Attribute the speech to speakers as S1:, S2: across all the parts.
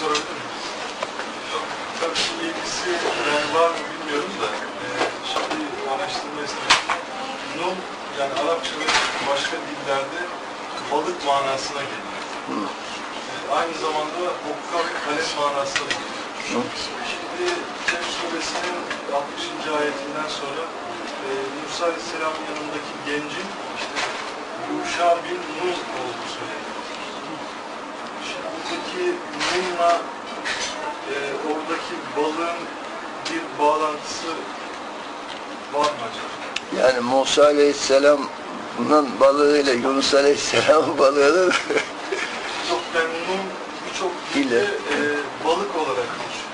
S1: sorabilir miyim? Tabii şimdi ilgisi yani var mı bilmiyorum da e, şimdi araştırma esnasında Nun yani Arapça ve başka dillerde balık manasına geliyor. E, aynı zamanda okka ve kalem manasına geliyor. Şimdi Kehf suresinin 60. ayetinden sonra e, Musa Aleyhisselam'ın yanındaki gencin işte Yuşa bin Nun olduğu söyleniyor. Şimdi buradaki Nun'la e, oradaki balığın bir bağlantısı var mı acaba?
S2: Yani Musa Aleyhisselam'ın balığıyla Yunus Aleyhisselam'ın balığının
S1: Çok yani Nun birçok dilde e, balık olarak geçiyor.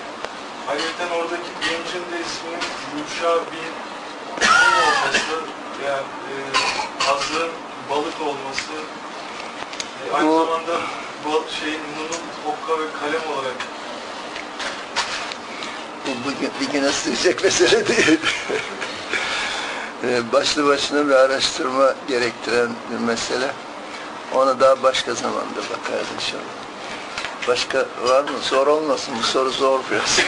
S1: Ayrıca oradaki gencin de isminin Yuşa bin Nun olması yani e, azlığın balık olması e, aynı
S2: Bu-
S1: zamanda şeyin Nun'un okka ve kalem olarak
S2: bu bugün, bir güne sığacak mesele değil. Ee, Başlı başına bir araştırma gerektiren bir mesele. Ona daha başka zamanda bakarız inşallah. Başka var mı? Zor olmasın. Bu soru zor biraz.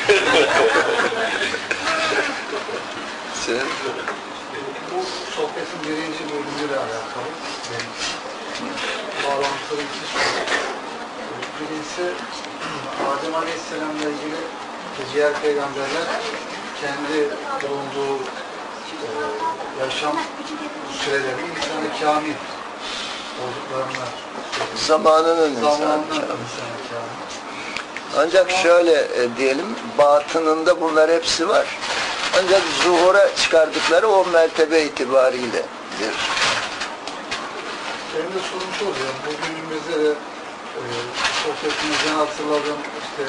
S2: Sen?
S3: Bu sohbetin birinci bölümüyle alakalı. Bağlantılı iki soru. Birincisi Adem Aleyhisselam'la ilgili diğer peygamberler kendi bulunduğu e, yaşam süreleri insanı kamil olduklarını söylüyor.
S2: Zamanının insanı.
S3: Kamil.
S2: Ancak şöyle e, diyelim, batınında bunlar hepsi var. Ancak zuhura çıkardıkları o mertebe itibariyledir.
S3: Benim de sorum şu oluyor. Bugünümüzde de sohbetimizden hatırladığım işte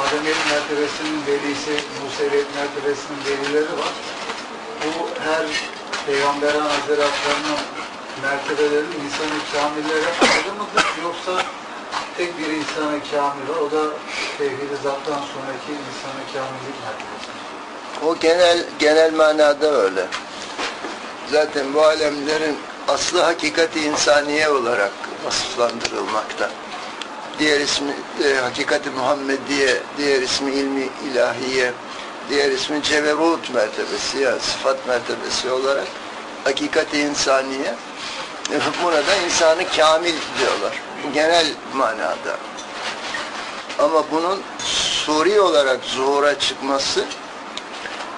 S3: Ademiyet mertebesinin velisi, Museviyet mertebesinin velileri var. Bu her peygamberin hazretlerinin mertebeleri insanı kamillere ayrı mıdır? Yoksa tek bir insanı kamil var. O da tevhid-i zattan sonraki insanı mertebesi.
S2: O genel genel manada öyle. Zaten bu alemlerin aslı hakikati insaniye olarak vasıflandırılmakta. Diğer ismi e, hakikati Muhammediye, diğer ismi ilmi ilahiye, diğer ismi ceberut mertebesi yani sıfat mertebesi olarak hakikati insaniye. E, Buna da insanı kamil diyorlar. Genel manada. Ama bunun suri olarak zuhura çıkması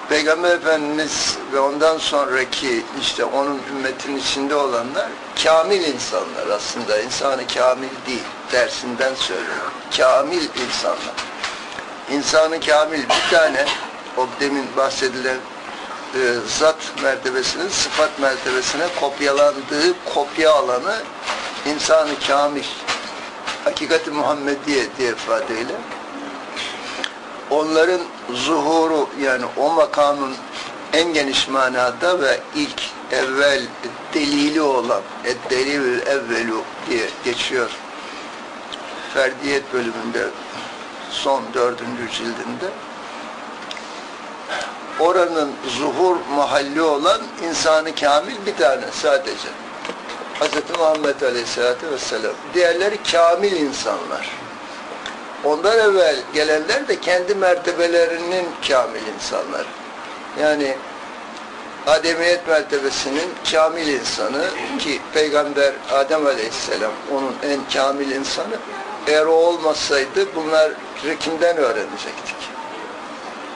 S2: Peygamber Efendimiz ve ondan sonraki işte onun ümmetin içinde olanlar kamil insanlar aslında. insanı kamil değil. Dersinden söylüyorum. Kamil insanlar. İnsanı kamil bir tane o demin bahsedilen e, zat mertebesinin sıfat mertebesine kopyalandığı kopya alanı insanı kamil. Hakikati Muhammediye diye ifadeyle onların zuhuru yani o makamın en geniş manada ve ilk evvel delili olan delil evvelu diye geçiyor. Ferdiyet bölümünde son dördüncü cildinde oranın zuhur mahalli olan insanı kamil bir tane sadece. Hz. Muhammed Aleyhisselatü Vesselam. Diğerleri kamil insanlar. Ondan evvel gelenler de kendi mertebelerinin kamil insanları. Yani Ademiyet mertebesinin kamil insanı ki Peygamber Adem Aleyhisselam onun en kamil insanı. Eğer o olmasaydı bunları kimden öğrenecektik?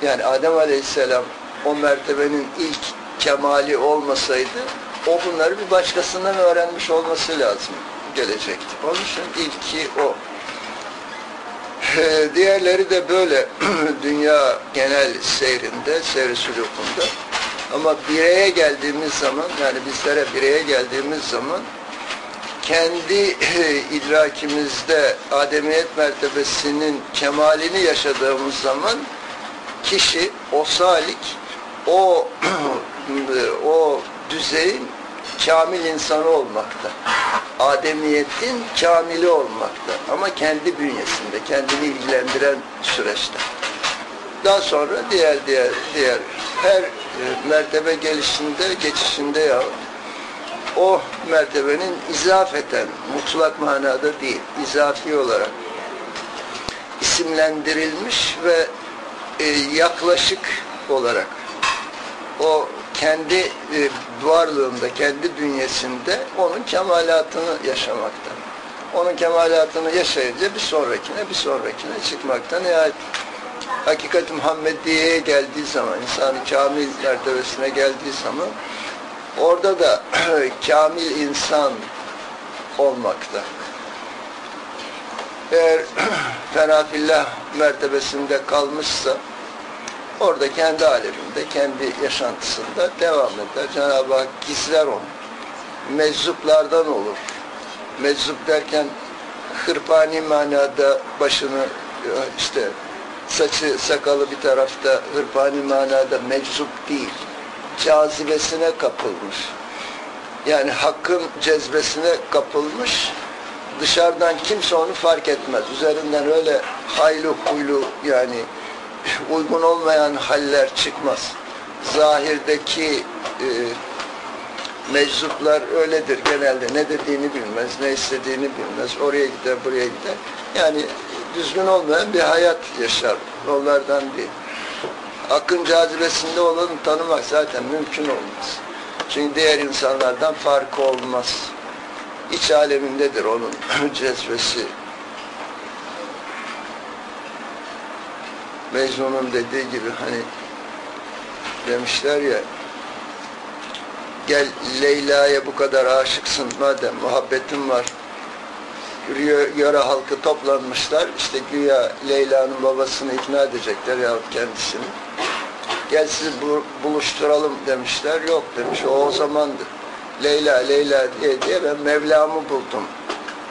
S2: Yani Adem Aleyhisselam o mertebenin ilk kemali olmasaydı o bunları bir başkasından öğrenmiş olması lazım gelecekti. Onun için ilki o. Ee, Diğerleri de böyle dünya genel seyrinde, seyri sülukunda. Ama bireye geldiğimiz zaman, yani bizlere bireye geldiğimiz zaman kendi idrakimizde ademiyet mertebesinin kemalini yaşadığımız zaman kişi, o salik, o o düzeyin kamil insanı olmakta. Ademiyetin kamili olmakta. Ama kendi bünyesinde, kendini ilgilendiren süreçte. Daha sonra diğer diğer diğer her e, mertebe gelişinde, geçişinde ya o mertebenin izafeten, mutlak manada değil, izafi olarak isimlendirilmiş ve e, yaklaşık olarak o kendi e, varlığında, kendi bünyesinde onun kemalatını yaşamakta. Onun kemalatını yaşayınca bir sonrakine, bir sonrakine çıkmakta nihayet hakikat Muhammediye'ye geldiği zaman, insan kamil mertebesine geldiği zaman orada da kamil insan olmakta. Eğer fenafillah mertebesinde kalmışsa orada kendi aleminde, kendi yaşantısında devam eder. Cenab-ı Hak gizler onu. Meczuplardan olur. Meczup derken hırpani manada başını işte saçı sakalı bir tarafta hırpani manada meczup değil. Cazibesine kapılmış. Yani hakkın cezbesine kapılmış. Dışarıdan kimse onu fark etmez. Üzerinden öyle haylu huylu yani uygun olmayan haller çıkmaz. Zahirdeki e, meczuplar öyledir genelde. Ne dediğini bilmez, ne istediğini bilmez. Oraya gider, buraya gider. Yani düzgün olmayan bir hayat yaşar. Onlardan değil. Akın cazibesinde olanı tanımak zaten mümkün olmaz. Çünkü diğer insanlardan farkı olmaz. İç alemindedir onun cezbesi. Mecnun'un dediği gibi hani demişler ya gel Leyla'ya bu kadar aşıksın madem muhabbetin var yöre halkı toplanmışlar işte güya Leyla'nın babasını ikna edecekler yahut kendisini gel sizi buluşturalım demişler yok demiş o zamandı Leyla Leyla diye diye ben Mevlam'ı buldum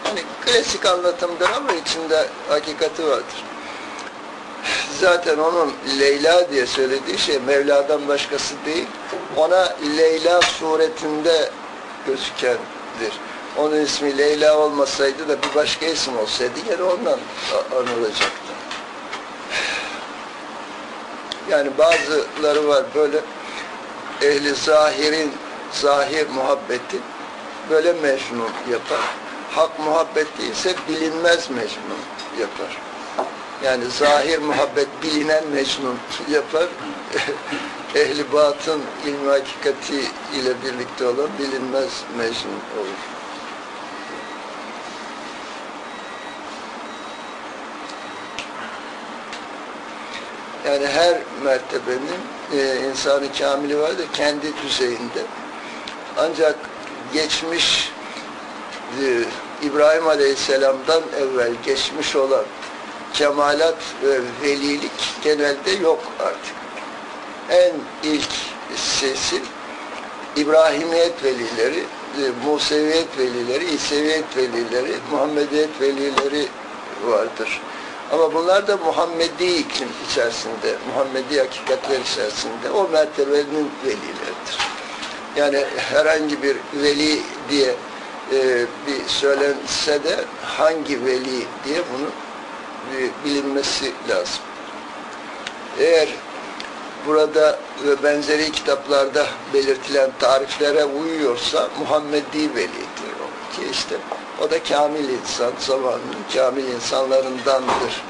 S2: hani klasik anlatımdır ama içinde hakikati vardır zaten onun Leyla diye söylediği şey Mevla'dan başkası değil. Ona Leyla suretinde gözükendir. Onun ismi Leyla olmasaydı da bir başka isim olsaydı yine ondan anılacaktı. Yani bazıları var böyle ehli zahirin zahir muhabbeti böyle mecnun yapar. Hak muhabbet değilse bilinmez mecnun yapar. Yani zahir muhabbet bilinen mecnun yapar. Ehli batın ilmi hakikati ile birlikte olan bilinmez mecnun olur. Yani her mertebenin e, insanı kamili vardır kendi düzeyinde. Ancak geçmiş e, İbrahim Aleyhisselam'dan evvel geçmiş olan kemalat ve velilik genelde yok artık. En ilk sesi İbrahimiyet velileri, e, Museviyet velileri, İseviyet velileri, Muhammediyet velileri vardır. Ama bunlar da Muhammedi iklim içerisinde, Muhammedi hakikatler içerisinde o mertebenin velileridir. Yani herhangi bir veli diye e, bir söylense de hangi veli diye bunu bilinmesi lazım. Eğer burada ve benzeri kitaplarda belirtilen tariflere uyuyorsa Muhammedi velidir o. Ki işte o da kamil insan, zamanının kamil insanlarındandır.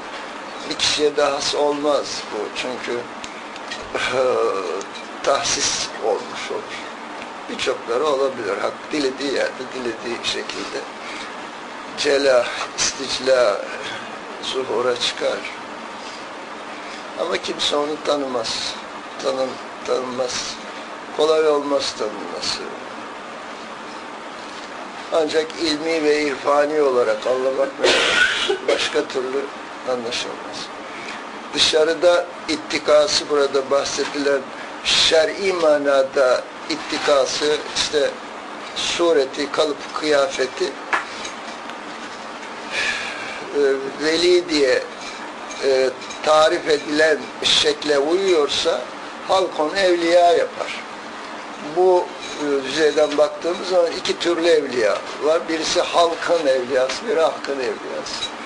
S2: Bir kişiye daha olmaz bu çünkü tahsis olmuş olur. Birçokları olabilir. Hak dilediği yerde, dilediği şekilde. Cela, isticla, zuhura çıkar. Ama kimse onu tanımaz. Tanın, tanınmaz. Kolay olmaz tanınması. Ancak ilmi ve irfani olarak anlamak başka türlü anlaşılmaz. Dışarıda ittikası burada bahsedilen şer'i manada ittikası işte sureti, kalıp, kıyafeti e, veli diye e, tarif edilen şekle uyuyorsa halk onu evliya yapar. Bu e, düzeyden baktığımız zaman iki türlü evliya var. Birisi halkın evliyası, biri hakkın evliyası.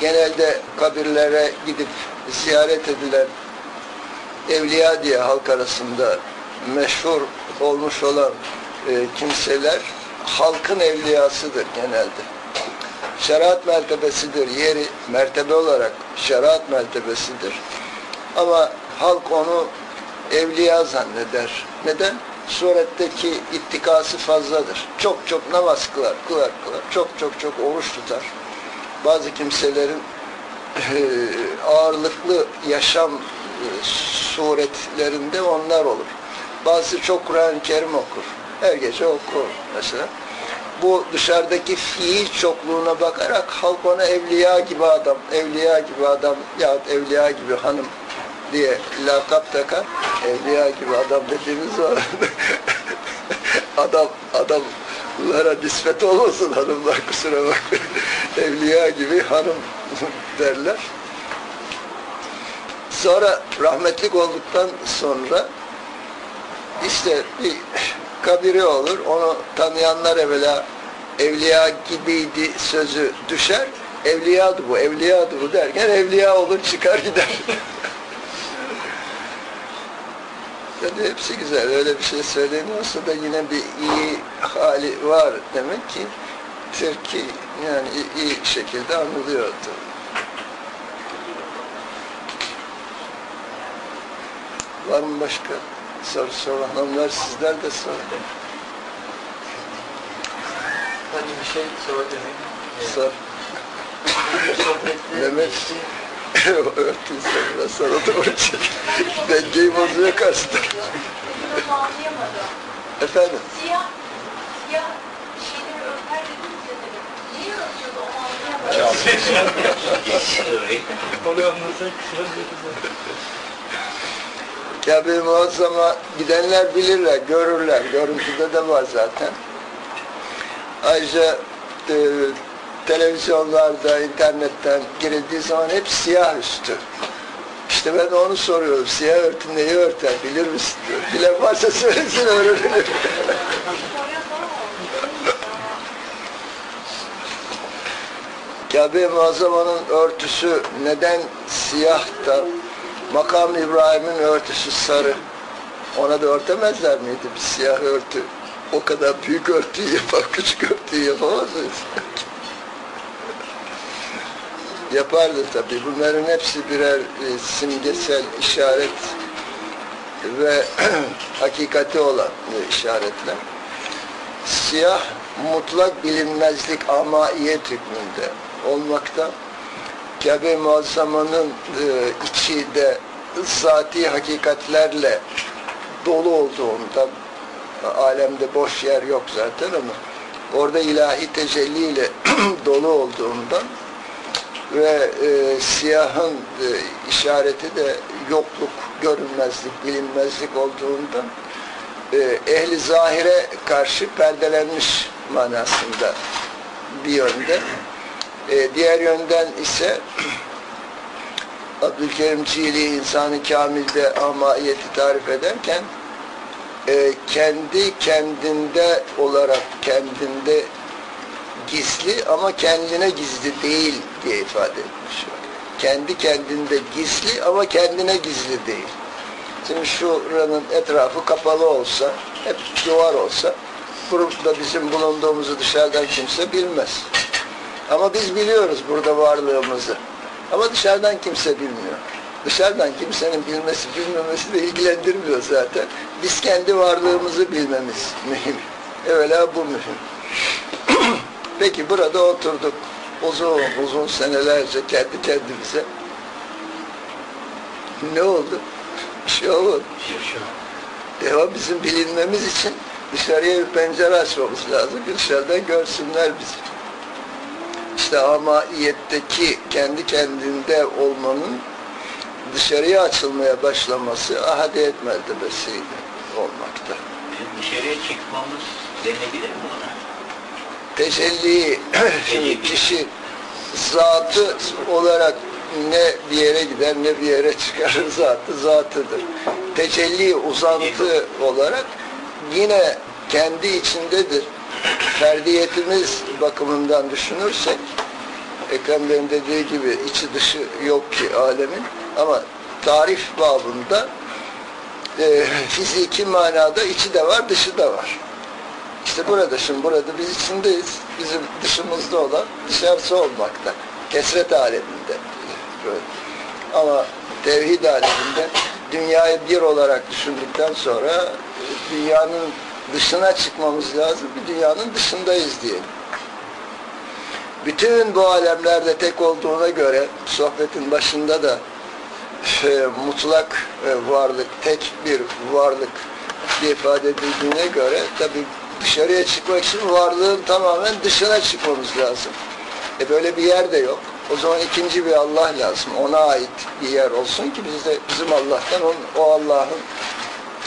S2: Genelde kabirlere gidip ziyaret edilen evliya diye halk arasında meşhur olmuş olan e, kimseler halkın evliyasıdır genelde. şeriat mertebesidir. Yeri mertebe olarak şeriat mertebesidir. Ama halk onu evliya zanneder. Neden? Suretteki ittikası fazladır. Çok çok namaz kılar, kılar, kılar. Çok çok çok oruç tutar. Bazı kimselerin eee, ağırlıklı yaşam eee, suretlerinde onlar olur. Bazı çok Kur'an-ı Kerim okur. Her gece okur mesela. Bu dışarıdaki fiil çokluğuna bakarak halk ona evliya gibi adam, evliya gibi adam yahut evliya gibi hanım diye lakap takar. Evliya gibi adam dediğimiz var. adam, adamlara nispet olmasın hanımlar kusura bakmayın. Evliya gibi hanım derler. Sonra rahmetlik olduktan sonra işte bir kabiri olur. Onu tanıyanlar evvela evliya gibiydi sözü düşer. Evliyadı bu, evliyadı bu derken evliya olur çıkar gider. Tabii hepsi güzel. Öyle bir şey söyleniyorsa da yine bir iyi hali var demek ki ki yani iyi, şekilde anılıyordu. Var mı başka soru soran hanımlar sizler de sorun.
S4: Hani bir şey sorabilir miyim?
S2: Sor.
S4: Bu sohbette
S2: Mehmet. Örtün sen biraz sana doğru çek. Dengeyi bozuyor karşıda. Efendim?
S5: Siyah, siyah şeyleri örter
S4: güzel.
S2: Kabe-i Muazzam'a gidenler bilirler, görürler. Görüntüde de var zaten. Ayrıca e, televizyonlarda, internetten girildiği zaman hep siyah üstü. İşte ben onu soruyorum. Siyah örtü neyi örter bilir misin diyor. Bilen varsa söylesin öğrenelim.
S5: Soruyor falan oldu.
S2: Kabe-i Muazzama'nın örtüsü neden siyah da makam İbrahim'in örtüsü sarı. Ona da örtemezler miydi bir siyah örtü? O kadar büyük örtüyü yapar, küçük örtüyü yapamaz mıyız? Yapardı tabii. Bunların hepsi birer e, simgesel işaret ve hakikati olan e, işaretler. Siyah mutlak bilinmezlik amaiyet hükmünde olmakta. Kabe-i Muazzama'nın e, içi de zati hakikatlerle dolu olduğundan alemde boş yer yok zaten ama orada ilahi tecelliyle dolu olduğundan ve e, siyahın e, işareti de yokluk, görünmezlik, bilinmezlik olduğundan e, ehli zahire karşı perdelenmiş manasında bir yönde. E, diğer yönden ise Abdülkerim Cili insanı kamilde amaiyeti tarif ederken e, kendi kendinde olarak kendinde gizli ama kendine gizli değil diye ifade etmiş. Kendi kendinde gizli ama kendine gizli değil. Şimdi şuranın etrafı kapalı olsa, hep duvar olsa, burada bizim bulunduğumuzu dışarıdan kimse bilmez. Ama biz biliyoruz burada varlığımızı. Ama dışarıdan kimse bilmiyor. Dışarıdan kimsenin bilmesi, bilmemesi de ilgilendirmiyor zaten. Biz kendi varlığımızı bilmemiz mühim. Evvela bu mühim. Peki burada oturduk uzun uzun senelerce kendi kendimize. Ne oldu? Bir şey olmadı. Devam bizim bilinmemiz için dışarıya bir pencere açmamız lazım. Dışarıdan görsünler bizi. İşte amaiyetteki kendi kendinde olmanın dışarıya açılmaya başlaması ahadiyet mertebesiyle olmakta.
S6: Bizim dışarıya çıkmamız denebilir mi buna?
S2: Tecelli, şimdi kişi zatı olarak ne bir yere gider ne bir yere çıkar zatı zatıdır. Tecelli uzantı olarak yine kendi içindedir. Ferdiyetimiz bakımından düşünürsek Ekrem Bey'in dediği gibi içi dışı yok ki alemin ama tarif babında e, fiziki manada içi de var dışı da var. işte burada şimdi burada biz içindeyiz. Bizim dışımızda olan dışarısı olmakta. Kesret aleminde. Böyle. Ama tevhid aleminde dünyayı bir olarak düşündükten sonra dünyanın dışına çıkmamız lazım. Bir dünyanın dışındayız diyelim. Bütün bu alemlerde tek olduğuna göre sohbetin başında da e, mutlak e, varlık, tek bir varlık diye ifade edildiğine göre tabi dışarıya çıkmak için varlığın tamamen dışına çıkmamız lazım. E böyle bir yer de yok. O zaman ikinci bir Allah lazım. Ona ait bir yer olsun ki biz de bizim Allah'tan o Allah'ın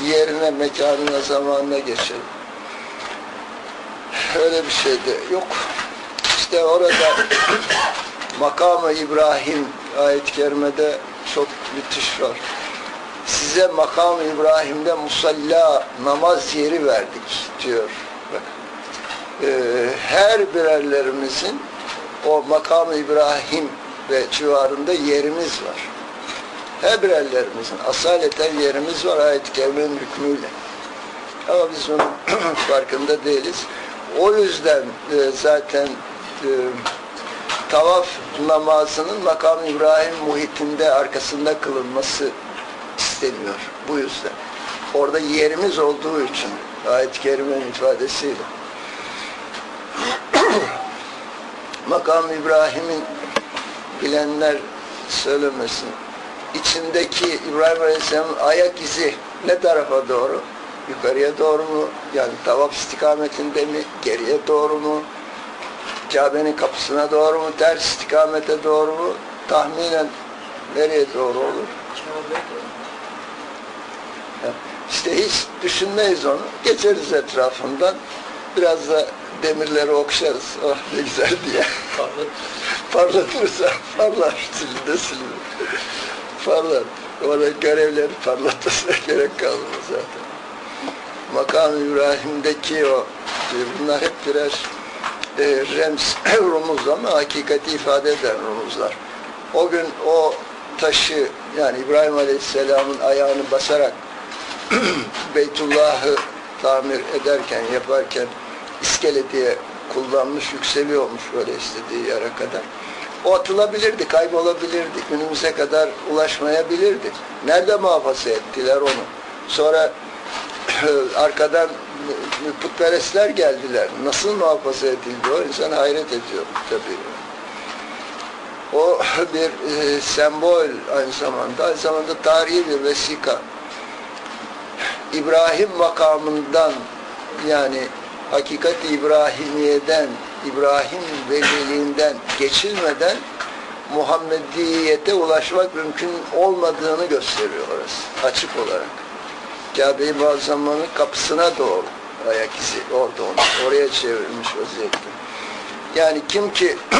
S2: yerine, mekanına, zamanına geçelim. Öyle bir şey de yok. İşte orada makamı İbrahim ayet-i kerimede çok müthiş var. Size makam İbrahim'de musalla namaz yeri verdik diyor. Bak. Ee, her birerlerimizin o makam İbrahim ve civarında yerimiz var. Her birerlerimizin asaleten yerimiz var ayet-i kerimenin hükmüyle. Ama biz onun farkında değiliz. O yüzden e, zaten e, tavaf namazının makam İbrahim muhitinde arkasında kılınması isteniyor. Bu yüzden. Orada yerimiz olduğu için ayet-i kerimenin ifadesiyle. makam İbrahim'in bilenler söylemesin. İçindeki İbrahim Aleyhisselam'ın ayak izi ne tarafa doğru? Yukarıya doğru mu? Yani tavaf istikametinde mi? Geriye doğru mu? Kabe'nin kapısına doğru mu? Ters istikamete doğru mu? Tahminen nereye doğru olur? İşte hiç düşünmeyiz onu. Geçeriz etrafından. Biraz da demirleri okşarız. Oh ne güzel diye. Parlatırsa parlar. Silinde silinir. Parlar. Orada görevleri parlatmasına gerek kalmaz zaten. Makam İbrahim'deki o bunlar hep birer e, rems, rumuz ama hakikati ifade eden rumuzlar. O gün o taşı yani İbrahim Aleyhisselam'ın ayağını basarak Beytullah'ı tamir ederken, yaparken iskele diye kullanmış, yükseliyormuş böyle istediği yere kadar. O atılabilirdi, kaybolabilirdi, günümüze kadar ulaşmayabilirdi. Nerede muhafaza ettiler onu? Sonra arkadan putperestler geldiler. Nasıl muhafaza edildi o? İnsan hayret ediyor tabii. O bir e, sembol aynı zamanda, aynı zamanda tarihi bir vesika. İbrahim makamından yani hakikat İbrahimiye'den, İbrahim veliliğinden geçilmeden Muhammediyete ulaşmak mümkün olmadığını gösteriyor orası açık olarak. Kabe-i Muazzama'nın kapısına doğru ayak izi orada onu oraya çevrilmiş vaziyette. Yani kim ki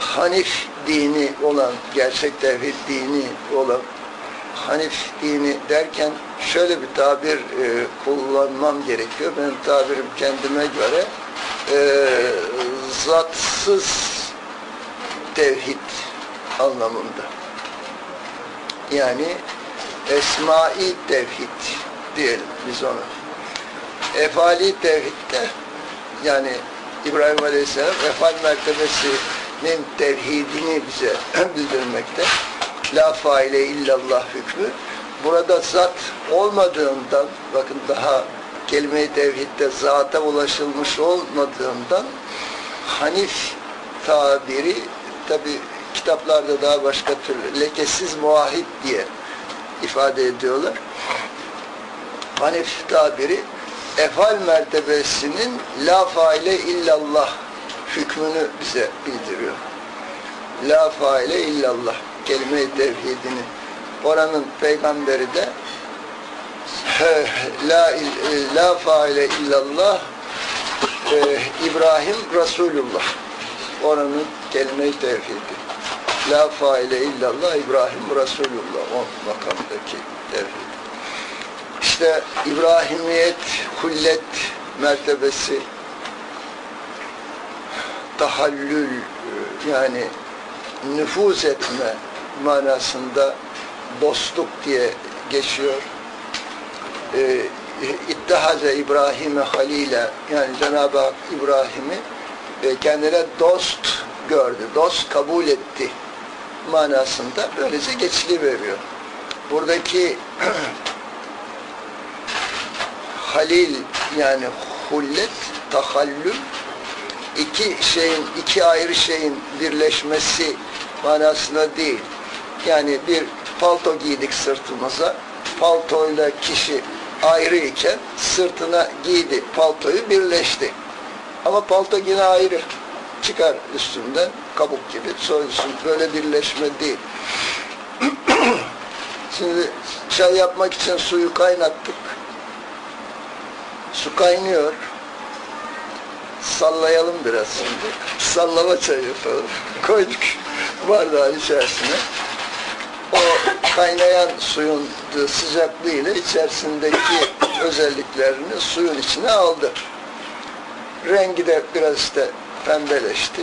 S2: Hanif dini olan, gerçek tevhid dini olan Hanif dini derken şöyle bir tabir e, kullanmam gerekiyor. Benim tabirim kendime göre e, zatsız tevhid anlamında. Yani esmai tevhid diyelim biz ona. Efali tevhidde yani İbrahim Aleyhisselam efal mertebesinin tevhidini bize bildirmekte. La faile illallah hükmü. Burada zat olmadığından bakın daha kelime-i tevhidde zata ulaşılmış olmadığından Hanif tabiri tabi kitaplarda daha başka türlü lekesiz muahit diye ifade ediyorlar. Hanif tabiri efal mertebesinin la faile illallah hükmünü bize bildiriyor. La faile illallah kelime-i tevhidini. Oranın peygamberi de la, la faile illallah e, İbrahim Resulullah. Oranın kelime-i tevhidi. La faile illallah İbrahim Resulullah. O makamdaki tevhid. İşte İbrahimiyet, hullet mertebesi tahallül yani nüfuz etme manasında dostluk diye geçiyor. Ee, İttihaze İbrahim'e halile yani Cenab-ı Hak İbrahim'i e, kendine dost gördü, dost kabul etti manasında böylece geçili veriyor. Buradaki halil yani hullet, tahallül iki şeyin, iki ayrı şeyin birleşmesi manasında değil. Yani bir palto giydik sırtımıza, paltoyla kişi ayrı iken sırtına giydi paltoyu birleşti. Ama palto yine ayrı. Çıkar üstünden kabuk gibi soyulsun. Böyle birleşme değil. Şimdi çay yapmak için suyu kaynattık. Su Sallayalım biraz şimdi. Sallama çayı yapalım. Koyduk bardağın içerisine. Kaynayan suyun sıcaklığıyla içerisindeki özelliklerini suyun içine aldı. Rengi de biraz işte pembeleşti.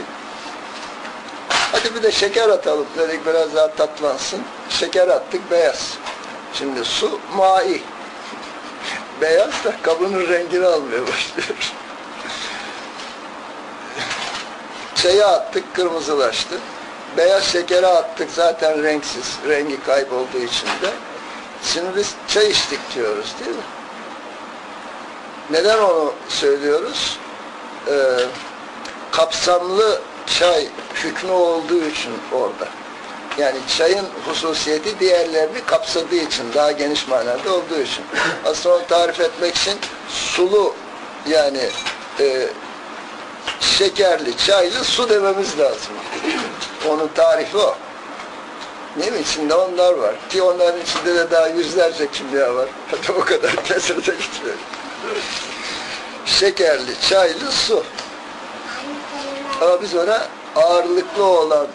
S2: Hadi bir de şeker atalım dedik biraz daha tatlansın. Şeker attık beyaz. Şimdi su mai. Beyaz da kabının rengini almaya başlıyor. Çayı attık kırmızılaştı. Beyaz şekeri attık zaten renksiz. Rengi kaybolduğu için de. Şimdi biz çay içtik diyoruz değil mi? Neden onu söylüyoruz? Ee, kapsamlı çay hükmü olduğu için orada. Yani çayın hususiyeti diğerlerini kapsadığı için, daha geniş manada olduğu için. Aslında onu tarif etmek için sulu yani e, şekerli, çaylı su dememiz lazım. Onun tarifi o. Değil mi? İçinde onlar var. Ki onların içinde de daha yüzlerce kimya var. Hatta o kadar kesirde gitmiyor. Şekerli, çaylı su. Ama biz ona ağırlıklı olan,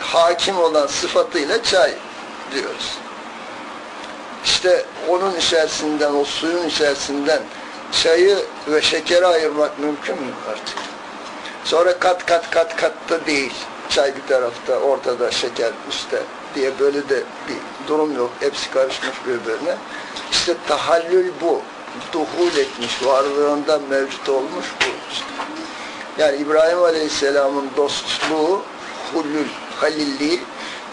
S2: hakim olan sıfatıyla çay diyoruz. İşte onun içerisinden, o suyun içerisinden çayı ve şekeri ayırmak mümkün mü artık? Sonra kat kat kat kat da değil. Çay bir tarafta, ortada şeker üstte diye böyle de bir durum yok. Hepsi karışmış birbirine. İşte tahallül bu. Duhul etmiş, varlığında mevcut olmuş bu. Yani İbrahim Aleyhisselam'ın dostluğu, hullül, halilliği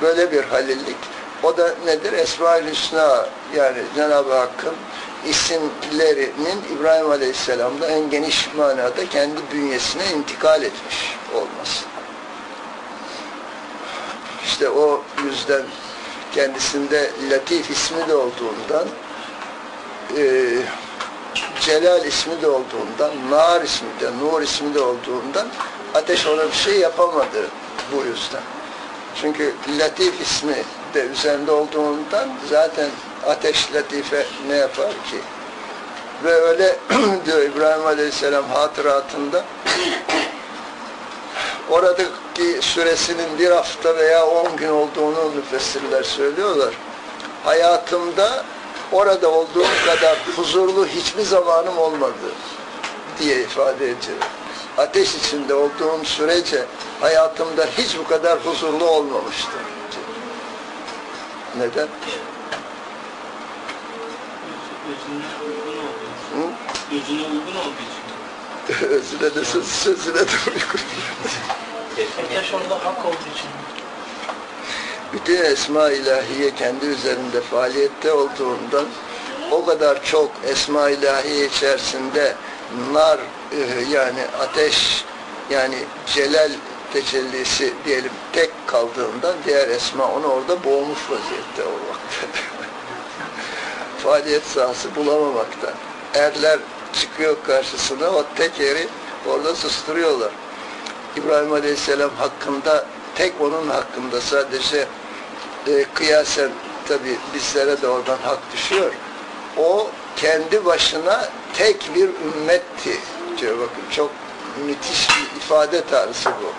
S2: böyle bir halillik. O da nedir? Esma-ül Hüsna yani Cenab-ı Hakk'ın isimlerinin İbrahim Aleyhisselam'da en geniş manada kendi bünyesine intikal etmiş olması. İşte o yüzden kendisinde Latif ismi de olduğundan e, Celal ismi de olduğundan, Nar ismi de, Nur ismi de olduğundan ateş ona bir şey yapamadı bu yüzden. Çünkü Latif ismi de üzerinde olduğundan zaten ateş latife ne yapar ki? Ve öyle diyor İbrahim Aleyhisselam hatıratında oradaki süresinin bir hafta veya on gün olduğunu müfessirler söylüyorlar. Hayatımda orada olduğum kadar huzurlu hiçbir zamanım olmadı diye ifade ediyor. Ateş içinde olduğum sürece hayatımda hiç bu kadar huzurlu olmamıştım. Neden?
S4: Gözüne uygun olduğu için.
S2: Hı?
S4: Gözüne uygun olduğu için.
S2: Özüne de söz, sözüne de uygun.
S4: Ateş orada hak olduğu için.
S2: Bütün esma ilahiye kendi üzerinde faaliyette olduğundan o kadar çok esma ilahiye içerisinde nar e, yani ateş yani celal tecellisi diyelim tek kaldığından diğer esma onu orada boğmuş vaziyette olmakta. Faaliyet sahası bulamamakta. Erler çıkıyor karşısına o tek eri orada susturuyorlar. İbrahim Aleyhisselam hakkında tek onun hakkında sadece e, kıyasen tabi bizlere de oradan hak düşüyor. O kendi başına tek bir ümmetti diyor. Bakın çok müthiş bir ifade tarzı bu.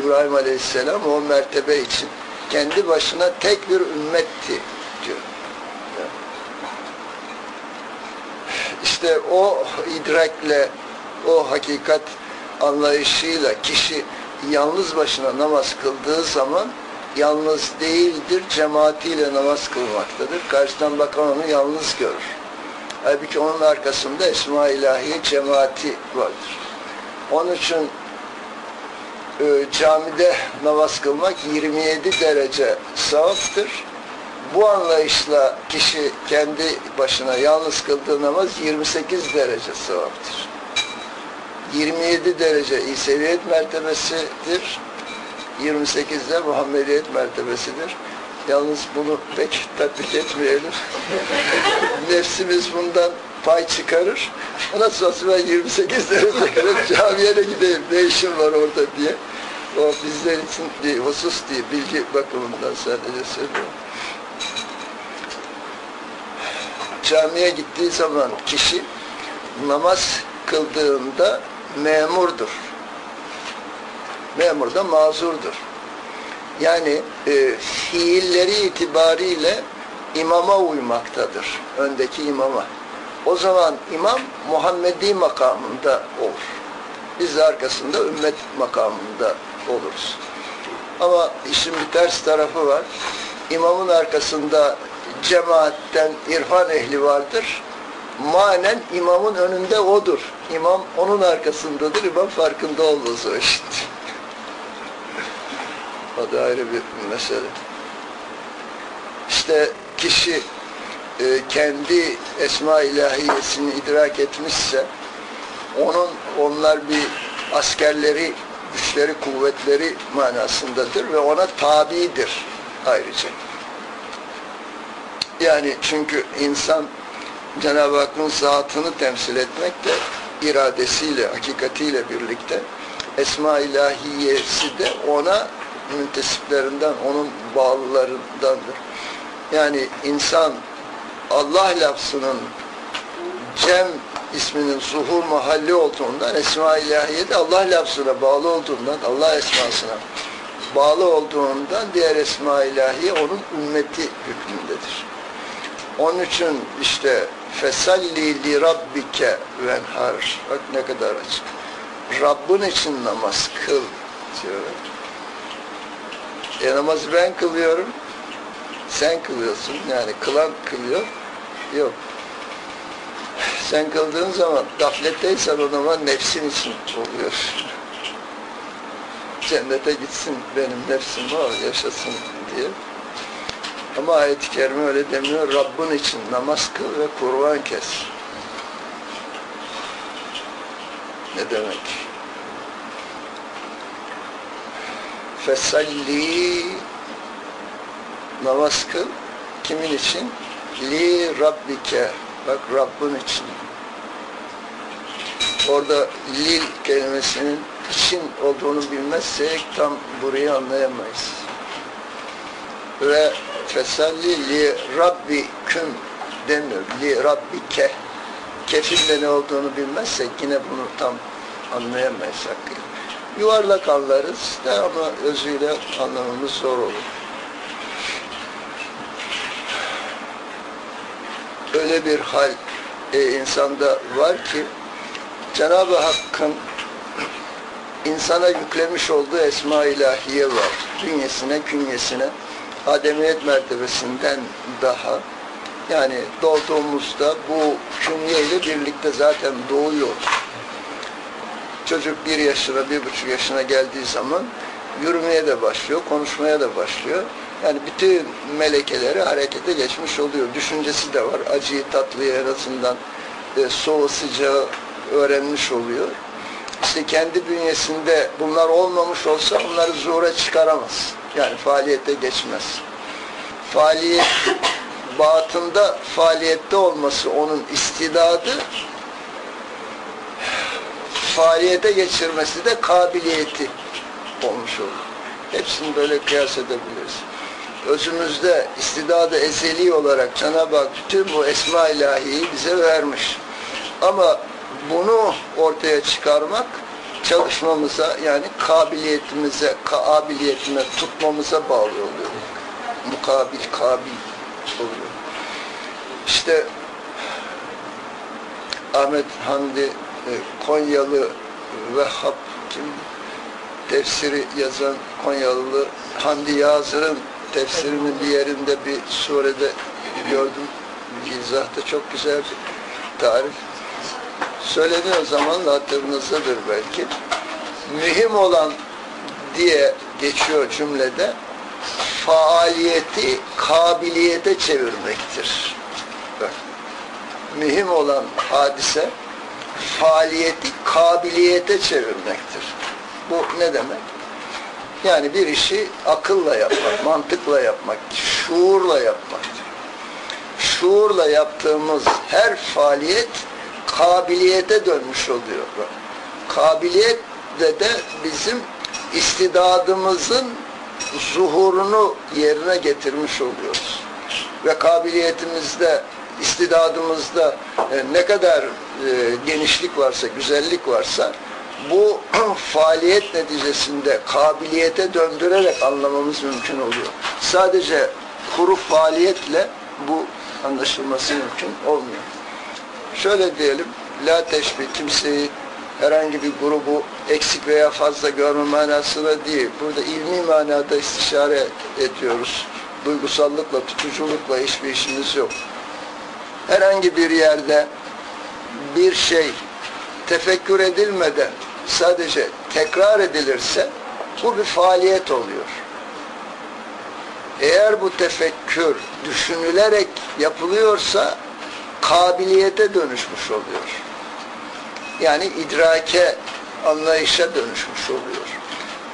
S2: İbrahim Aleyhisselam o mertebe için kendi başına tek bir ümmetti diyor. İşte o idrakle, o hakikat anlayışıyla kişi yalnız başına namaz kıldığı zaman yalnız değildir, cemaatiyle namaz kılmaktadır. Karşıdan bakan onu yalnız görür. Halbuki onun arkasında Esma İlahiye cemaati vardır. Onun için e, camide namaz kılmak 27 derece sevaptır. Bu anlayışla kişi kendi başına yalnız kıldığı namaz 28 derece sevaptır. 27 derece İseviyet mertebesidir. 28'de Muhammediyet mertebesidir. Yalnız bunu pek tatbik etmeyelim. Nefsimiz bundan pay çıkarır. Nasıl olsa ben 28 derece kadar camiye de gideyim. Ne işim var orada diye. O bizler için bir husus değil. Bilgi bakımından sadece söylüyorum. Camiye gittiği zaman kişi namaz kıldığında memurdur. Memur da mazurdur. Yani e, fiilleri itibariyle imama uymaktadır. Öndeki imama. O zaman imam Muhammedi makamında olur. Biz de arkasında ümmet makamında oluruz. Ama işin bir ters tarafı var. İmamın arkasında cemaatten irfan ehli vardır. Manen imamın önünde odur. İmam onun arkasındadır. İmam farkında olmaz o işte. O da ayrı bir mesele. İşte kişi e, kendi esma ilahiyesini idrak etmişse onun onlar bir askerleri, güçleri, kuvvetleri manasındadır ve ona tabidir ayrıca. Yani çünkü insan Cenab-ı Hakk'ın zatını temsil etmek de iradesiyle, hakikatiyle birlikte esma ilahiyesi de ona müntesiplerinden, onun bağlılarındandır. Yani insan Allah lafzının Cem isminin zuhur mahalli olduğundan Esma ilahiye de Allah lafzına bağlı olduğundan Allah esmasına bağlı olduğundan diğer Esma ilahiye onun ümmeti hükmündedir. Onun için işte fesalli li rabbike venhar bak ne kadar açık. Rabbin için namaz kıl diyor. E namazı ben kılıyorum. Sen kılıyorsun. Yani kılan kılıyor. Yok. Sen kıldığın zaman gafletteysen o zaman nefsin için oluyor. Cennete gitsin benim nefsim o yaşasın diye. Ama ayet-i kerime öyle demiyor. Rabbin için namaz kıl ve kurban kes. Ne demek? Fesalli namaz kıl. Kimin için? Li Rabbike. Bak Rabbin için. Orada lil kelimesinin için olduğunu bilmezsek tam burayı anlayamayız. Ve fesalli li rabbi küm demiyor. Li rabbike. Kefin de ne olduğunu bilmezsek yine bunu tam anlayamayız hakkıyla. Yuvarlak anlarız da ama özüyle anlamamız zor olur. Öyle bir hal e, insanda var ki Cenab-ı Hakk'ın insana yüklemiş olduğu esma ilahiye var. Bünyesine, künyesine, ademiyet mertebesinden daha yani doğduğumuzda bu künye birlikte zaten doğuyoruz. Çocuk bir yaşına, bir buçuk yaşına geldiği zaman yürümeye de başlıyor, konuşmaya da başlıyor. Yani bütün melekeleri harekete geçmiş oluyor. Düşüncesi de var. Acıyı, tatlıyı en azından e, soğuğu, sıcağı öğrenmiş oluyor. İşte kendi bünyesinde bunlar olmamış olsa onları zuhura çıkaramaz. Yani faaliyete geçmez. Faaliyet batında faaliyette olması onun istidadı faaliyete geçirmesi de kabiliyeti olmuş olur. Hepsini böyle kıyas edebiliriz. Özümüzde istidadı ezeli olarak Cenab-ı Hak bütün bu esma ilahiyi bize vermiş. Ama bunu ortaya çıkarmak çalışmamıza yani kabiliyetimize, kabiliyetine tutmamıza bağlı oluyor. Mukabil, kabil oluyor. İşte Ahmet Hamdi e, Konyalı Vehhab kim tefsiri yazan Konyalı Hamdi Yazır'ın tefsirinin bir yerinde bir surede gördüm. İzahta çok güzel tarif. Söylediğim zaman da hatırınızdadır belki. Mühim olan diye geçiyor cümlede faaliyeti kabiliyete çevirmektir. Bak, mühim olan hadise faaliyeti kabiliyete çevirmektir. Bu ne demek? Yani bir işi akılla yapmak, mantıkla yapmak, şuurla yapmak. Şuurla yaptığımız her faaliyet kabiliyete dönmüş oluyor. Kabiliyet de de bizim istidadımızın zuhurunu yerine getirmiş oluyoruz. Ve kabiliyetimizde, istidadımızda e, ne kadar e, genişlik varsa, güzellik varsa bu faaliyet neticesinde kabiliyete döndürerek anlamamız mümkün oluyor. Sadece kuru faaliyetle bu anlaşılması mümkün olmuyor. Şöyle diyelim, la teşbih kimseyi herhangi bir grubu eksik veya fazla görme manasına değil. Burada ilmi manada istişare ediyoruz. Duygusallıkla, tutuculukla hiçbir işimiz yok. Herhangi bir yerde bir şey tefekkür edilmeden sadece tekrar edilirse bu bir faaliyet oluyor. Eğer bu tefekkür düşünülerek yapılıyorsa kabiliyete dönüşmüş oluyor. Yani idrake, anlayışa dönüşmüş oluyor.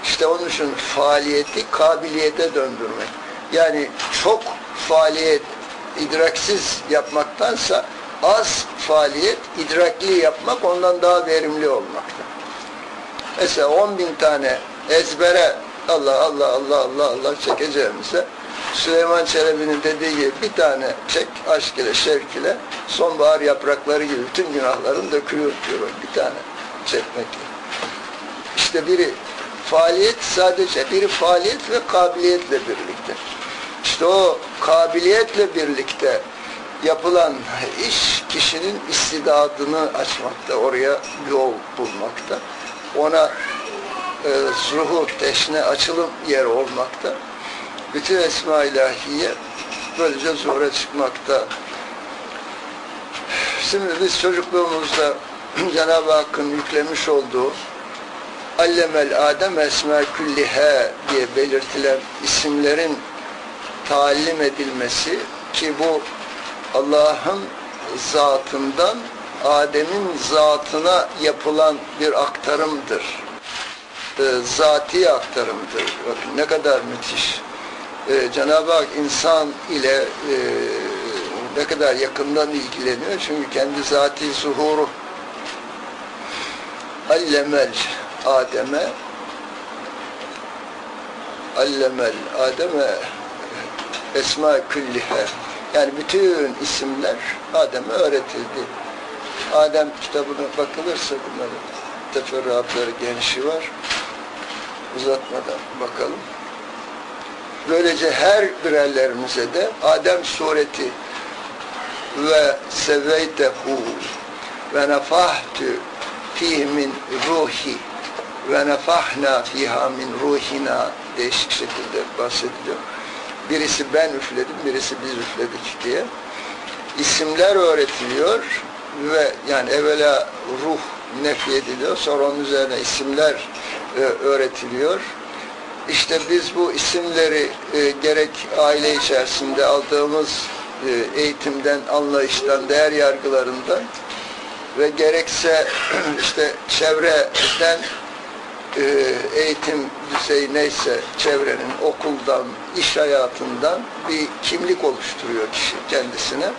S2: İşte onun için faaliyeti kabiliyete döndürmek. Yani çok faaliyet idraksiz yapmaktansa az faaliyet idrakli yapmak ondan daha verimli olmakta. Mesela 10 bin tane ezbere Allah Allah Allah Allah Allah çekeceğimize Süleyman Çelebi'nin dediği gibi bir tane çek aşk ile şevk ile sonbahar yaprakları gibi bütün günahların dökülüyor diyor bir tane çekmekle. İşte biri faaliyet sadece biri faaliyet ve kabiliyetle birlikte. İşte o kabiliyetle birlikte yapılan iş kişinin istidadını açmakta, oraya yol bulmakta. Ona e, zuhur, teşne, açılım yeri olmakta. Bütün esma ilahiye böylece zuhura çıkmakta. Şimdi biz çocukluğumuzda Cenab-ı Hakk'ın yüklemiş olduğu Allemel Adem esma küllihe diye belirtilen isimlerin talim edilmesi ki bu Allah'ın zatından Adem'in zatına yapılan bir aktarımdır. E, zati aktarımdır. Bakın ne kadar müthiş. E, Cenab-ı Hak insan ile e, ne kadar yakından ilgileniyor. Çünkü kendi zati zuhuru allemel Adem'e allemel Adem'e esma küllihe yani bütün isimler Adem'e öğretildi. Adem kitabına bakılırsa bunların teferruatları genişi var. Uzatmadan bakalım. Böylece her birerlerimize de Adem sureti ve seveytehu ve nefahtü fihi min ruhi ve nefahna fiha min ruhina değişik şekilde bahsediliyor. Birisi ben üfledim, birisi biz üfledik diye. isimler öğretiliyor ve yani evvela ruh nefi ediliyor, sonra onun üzerine isimler e, öğretiliyor. İşte biz bu isimleri e, gerek aile içerisinde aldığımız e, eğitimden, anlayıştan, değer yargılarından ve gerekse işte çevreden e, eğitim düzeyi neyse çevrenin, okuldan, iş hayatından bir kimlik oluşturuyor kişi kendisine.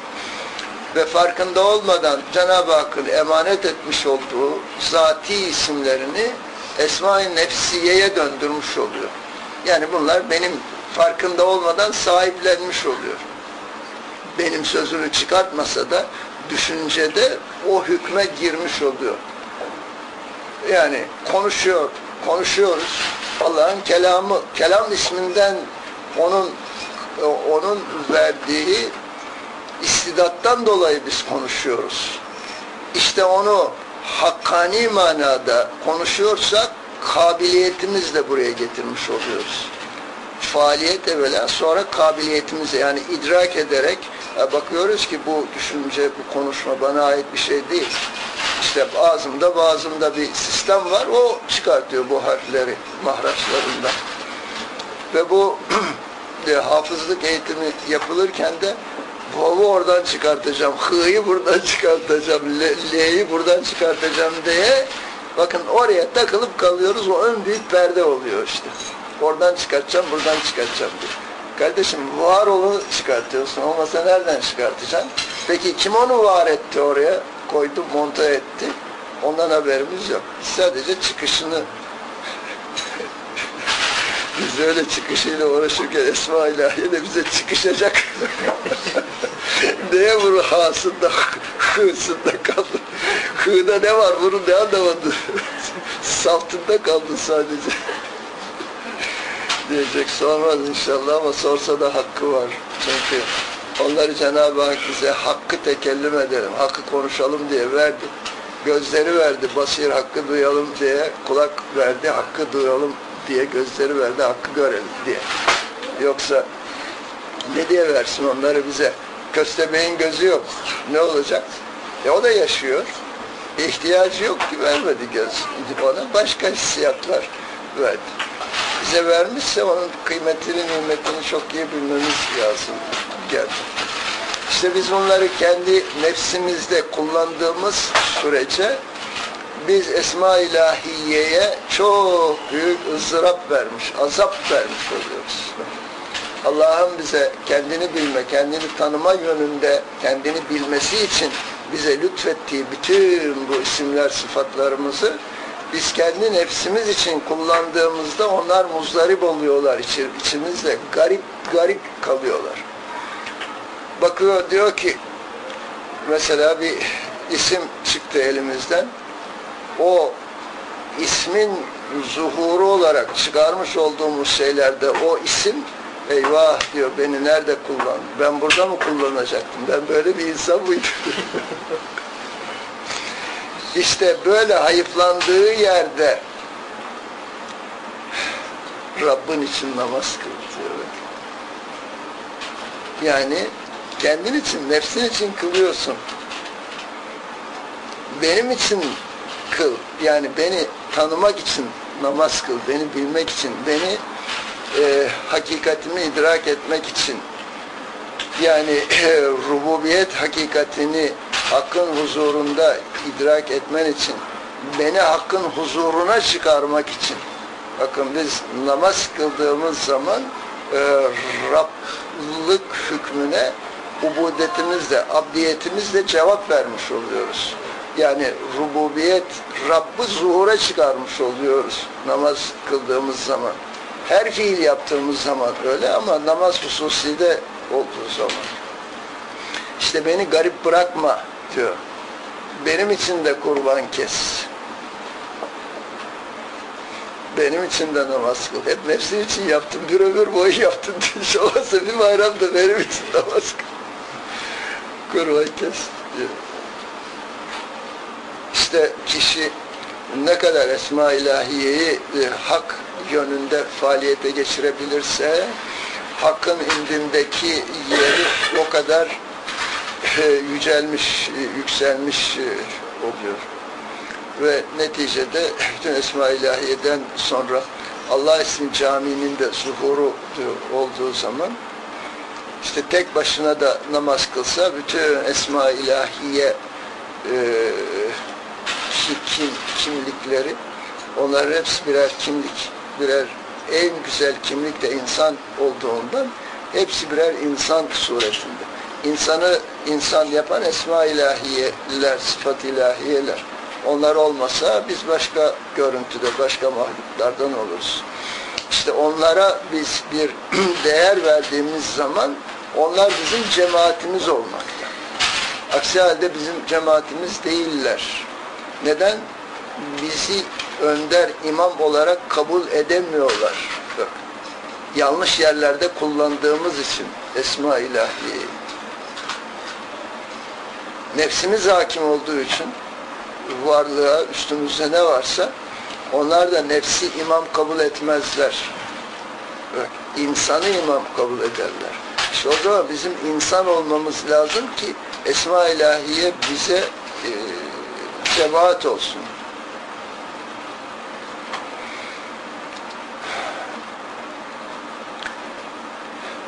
S2: Ve farkında olmadan Cenab-ı Hakk'ın emanet etmiş olduğu zati isimlerini Esma-i Nefsiye'ye döndürmüş oluyor. Yani bunlar benim farkında olmadan sahiplenmiş oluyor. Benim sözünü çıkartmasa da düşüncede o hükme girmiş oluyor. Yani konuşuyor, konuşuyoruz. Allah'ın kelamı, kelam isminden onun onun verdiği istidattan dolayı biz konuşuyoruz. İşte onu hakkani manada konuşuyorsak kabiliyetimizle buraya getirmiş oluyoruz. faaliyet evvela sonra kabiliyetimize yani idrak ederek bakıyoruz ki bu düşünce, bu konuşma bana ait bir şey değil. İşte ağzımda bazımda bir sistem var o çıkartıyor bu harfleri mahraçlarından. Ve bu e, hafızlık eğitimi yapılırken de Vav'ı oradan çıkartacağım, hı'yı buradan çıkartacağım, L'yi buradan çıkartacağım diye bakın oraya takılıp kalıyoruz. O ön büyük perde oluyor işte. Oradan çıkartacağım, buradan çıkartacağım diye. Kardeşim var olanı çıkartıyorsun. Olmasa nereden çıkartacaksın? Peki kim onu var etti oraya? Koydu, monta etti. Ondan haberimiz yok. Sadece çıkışını biz öyle çıkışıyla uğraşırken Esma İlahi de bize çıkışacak. Neye vurur hasında, hısında kaldı. Hı'da ne var bunu ne anlamadı. Saltında kaldı sadece. Diyecek sormaz inşallah ama sorsa da hakkı var. Çünkü onları Cenab-ı Hak bize hakkı tekellüm edelim, hakkı konuşalım diye verdi. Gözleri verdi, basir hakkı duyalım diye, kulak verdi, hakkı duyalım diye, gözleri verdi, hakkı görelim diye. Yoksa ne diye versin onları bize? Köstebeğin gözü yok. Ne olacak? E o da yaşıyor. İhtiyacı yok ki vermedi göz. Ona başka hissiyatlar verdi. Bize vermişse onun kıymetini, nimetini çok iyi bilmemiz lazım. Geldi. İşte biz bunları kendi nefsimizde kullandığımız sürece biz Esma İlahiye'ye çok büyük ızdırap vermiş, azap vermiş oluyoruz. Allah'ın bize kendini bilme, kendini tanıma yönünde kendini bilmesi için bize lütfettiği bütün bu isimler, sıfatlarımızı biz kendi nefsimiz için kullandığımızda onlar muzdarip oluyorlar içi- içimizde. Garip garip kalıyorlar. Bakıyor diyor ki mesela bir isim çıktı elimizden. O ismin zuhuru olarak çıkarmış olduğumuz şeylerde o isim eyvah diyor beni nerede kullan? Ben burada mı kullanacaktım? Ben böyle bir insan mıydım? İşte böyle hayıflandığı yerde Rabbin için namaz kıl diyor. Yani kendin için, nefsin için kılıyorsun. Benim için kıl. Yani beni tanımak için namaz kıl. Beni bilmek için, beni e, hakikatimi idrak etmek için yani e, rububiyet hakikatini hakkın huzurunda idrak etmen için beni hakkın huzuruna çıkarmak için bakın biz namaz kıldığımız zaman e, Rablık hükmüne ubudetimizle, abdiyetimizle cevap vermiş oluyoruz. Yani rububiyet Rabb'ı zuhura çıkarmış oluyoruz namaz kıldığımız zaman. Her fiil yaptığımız zaman öyle ama namaz hususi olduğu zaman. İşte beni garip bırakma diyor. Benim için de kurban kes. Benim için de namaz kıl. Hep nefsin için yaptım. Bir ömür boyu yaptım. Olmazsa bir bayramda benim için namaz kıl. Kurban kes diyor. İşte kişi ne kadar Esma ilahiyeyi e, hak yönünde faaliyete geçirebilirse hakkın indindeki yeri o kadar e, yücelmiş, e, yükselmiş e, oluyor. Ve neticede bütün Esma İlahiye'den sonra Allah ismi caminin de zuhuru olduğu zaman işte tek başına da namaz kılsa bütün Esma İlahiye e, kim, kimlikleri onların hepsi birer kimlik, birer en güzel kimlik de insan olduğundan hepsi birer insan suretinde. İnsanı insan yapan esma ilahiyeler, sıfat ilahiyeler. Onlar olmasa biz başka görüntüde, başka mahluklardan oluruz. İşte onlara biz bir değer verdiğimiz zaman onlar bizim cemaatimiz olmakta. Aksi halde bizim cemaatimiz değiller. Neden? Bizi önder imam olarak kabul edemiyorlar. Bak, yanlış yerlerde kullandığımız için Esma ilahiyeyi. Nefsimiz hakim olduğu için varlığa, üstümüzde ne varsa onlar da nefsi imam kabul etmezler. Bak, insanı imam kabul ederler. İşte o zaman bizim insan olmamız lazım ki Esma ilahiye bize e, cemaat olsun.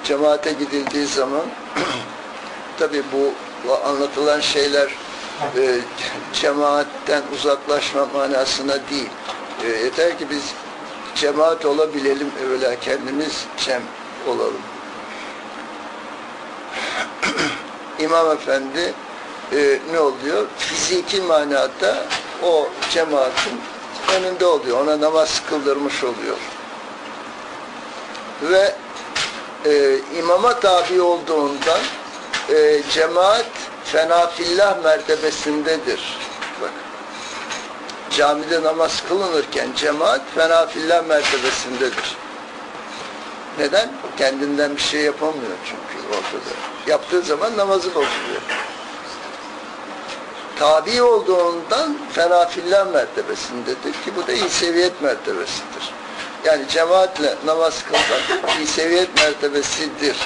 S2: Cemaate gidildiği zaman tabi bu anlatılan şeyler e, cemaatten uzaklaşma manasına değil. E, yeter ki biz cemaat olabilelim evvela kendimiz cem olalım. İmam Efendi e, ne oluyor? Fiziki manada o cemaatin önünde oluyor. Ona namaz kıldırmış oluyor. Ve e, imama tabi olduğundan e, cemaat fenafillah mertebesindedir. Bak. Camide namaz kılınırken cemaat fenafillah mertebesindedir. Neden? Kendinden bir şey yapamıyor çünkü ortada. Yaptığı zaman namazı bozuluyor. Tabi olduğundan fenafillah mertebesindedir ki bu da iyi seviyet mertebesidir. Yani cemaatle namaz kılmak iyi seviyet mertebesidir.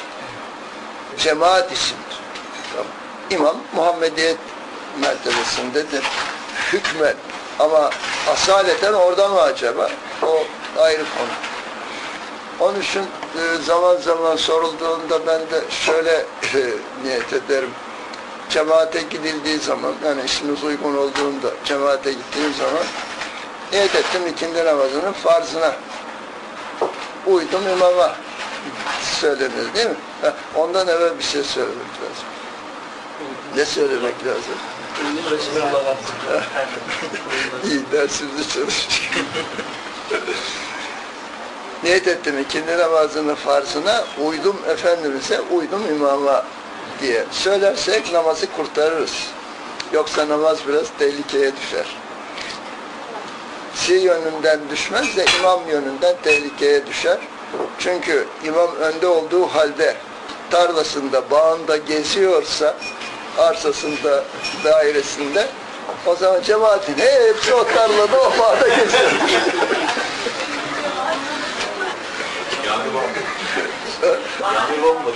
S2: Cemaat içindir. İmam Muhammediyet mertebesindedir. Hükmen. Ama asaleten orada mı acaba? O ayrı konu. Onun için e, zaman zaman sorulduğunda ben de şöyle e, niyet ederim. Cemaate gidildiği zaman, yani işimiz uygun olduğunda cemaate gittiğim zaman niyet ettim ikindi namazının farzına. Uydum imama söylenir değil mi? Ondan evvel bir şey söylemek lazım. Ne söylemek lazım? İyi dersimizi çalıştık. Niyet ettim ikindi namazının farzına, uydum Efendimiz'e, uydum imama diye söylersek namazı kurtarırız. Yoksa namaz biraz tehlikeye düşer. Şey yönünden düşmez de imam yönünden tehlikeye düşer. Çünkü imam önde olduğu halde tarlasında, bağında geziyorsa, arsasında, dairesinde o zaman cemaatin hepsi o tarlada, o bağda geziyor.
S6: Cami bomboş.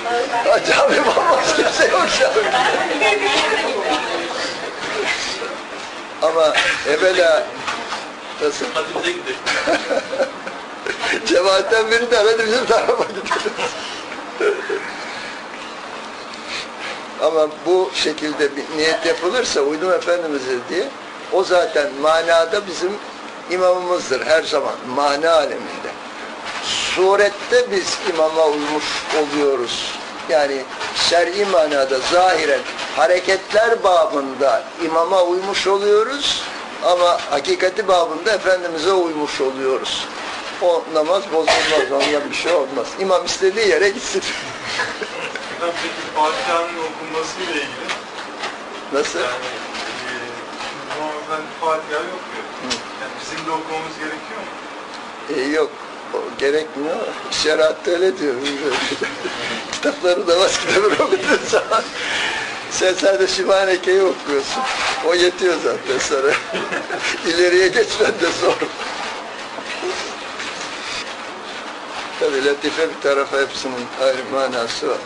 S6: Cami bomboş.
S2: Kimse yok cami. Ama evvela nasıl?
S4: Hadi.
S2: Cemaatten biri de hadi bizim tarafa. Ama bu şekilde bir niyet yapılırsa uydum Efendimiz'e diye o zaten manada bizim imamımızdır her zaman mana aleminde. Surette biz imama uymuş oluyoruz. Yani şer'i manada zahiren hareketler babında imama uymuş oluyoruz ama hakikati babında Efendimiz'e uymuş oluyoruz. O namaz bozulmaz, ondan bir şey olmaz. İmam istediği yere gitsin.
S1: Peki Fatiha'nın okunması ile ilgili
S2: Nasıl?
S1: yani e, Muhammed Fatiha yok diyor. Yani bizim de okumamız gerekiyor mu?
S2: E, yok. O gerekmiyor. Şeriatta öyle diyor. Kitapları namaz kitabını okuduğun zaman sen sadece Şimaneke'yi okuyorsun. O yetiyor zaten sana. İleriye geçmen de zor. Tabi latife bir tarafa hepsinin ayrı manası var.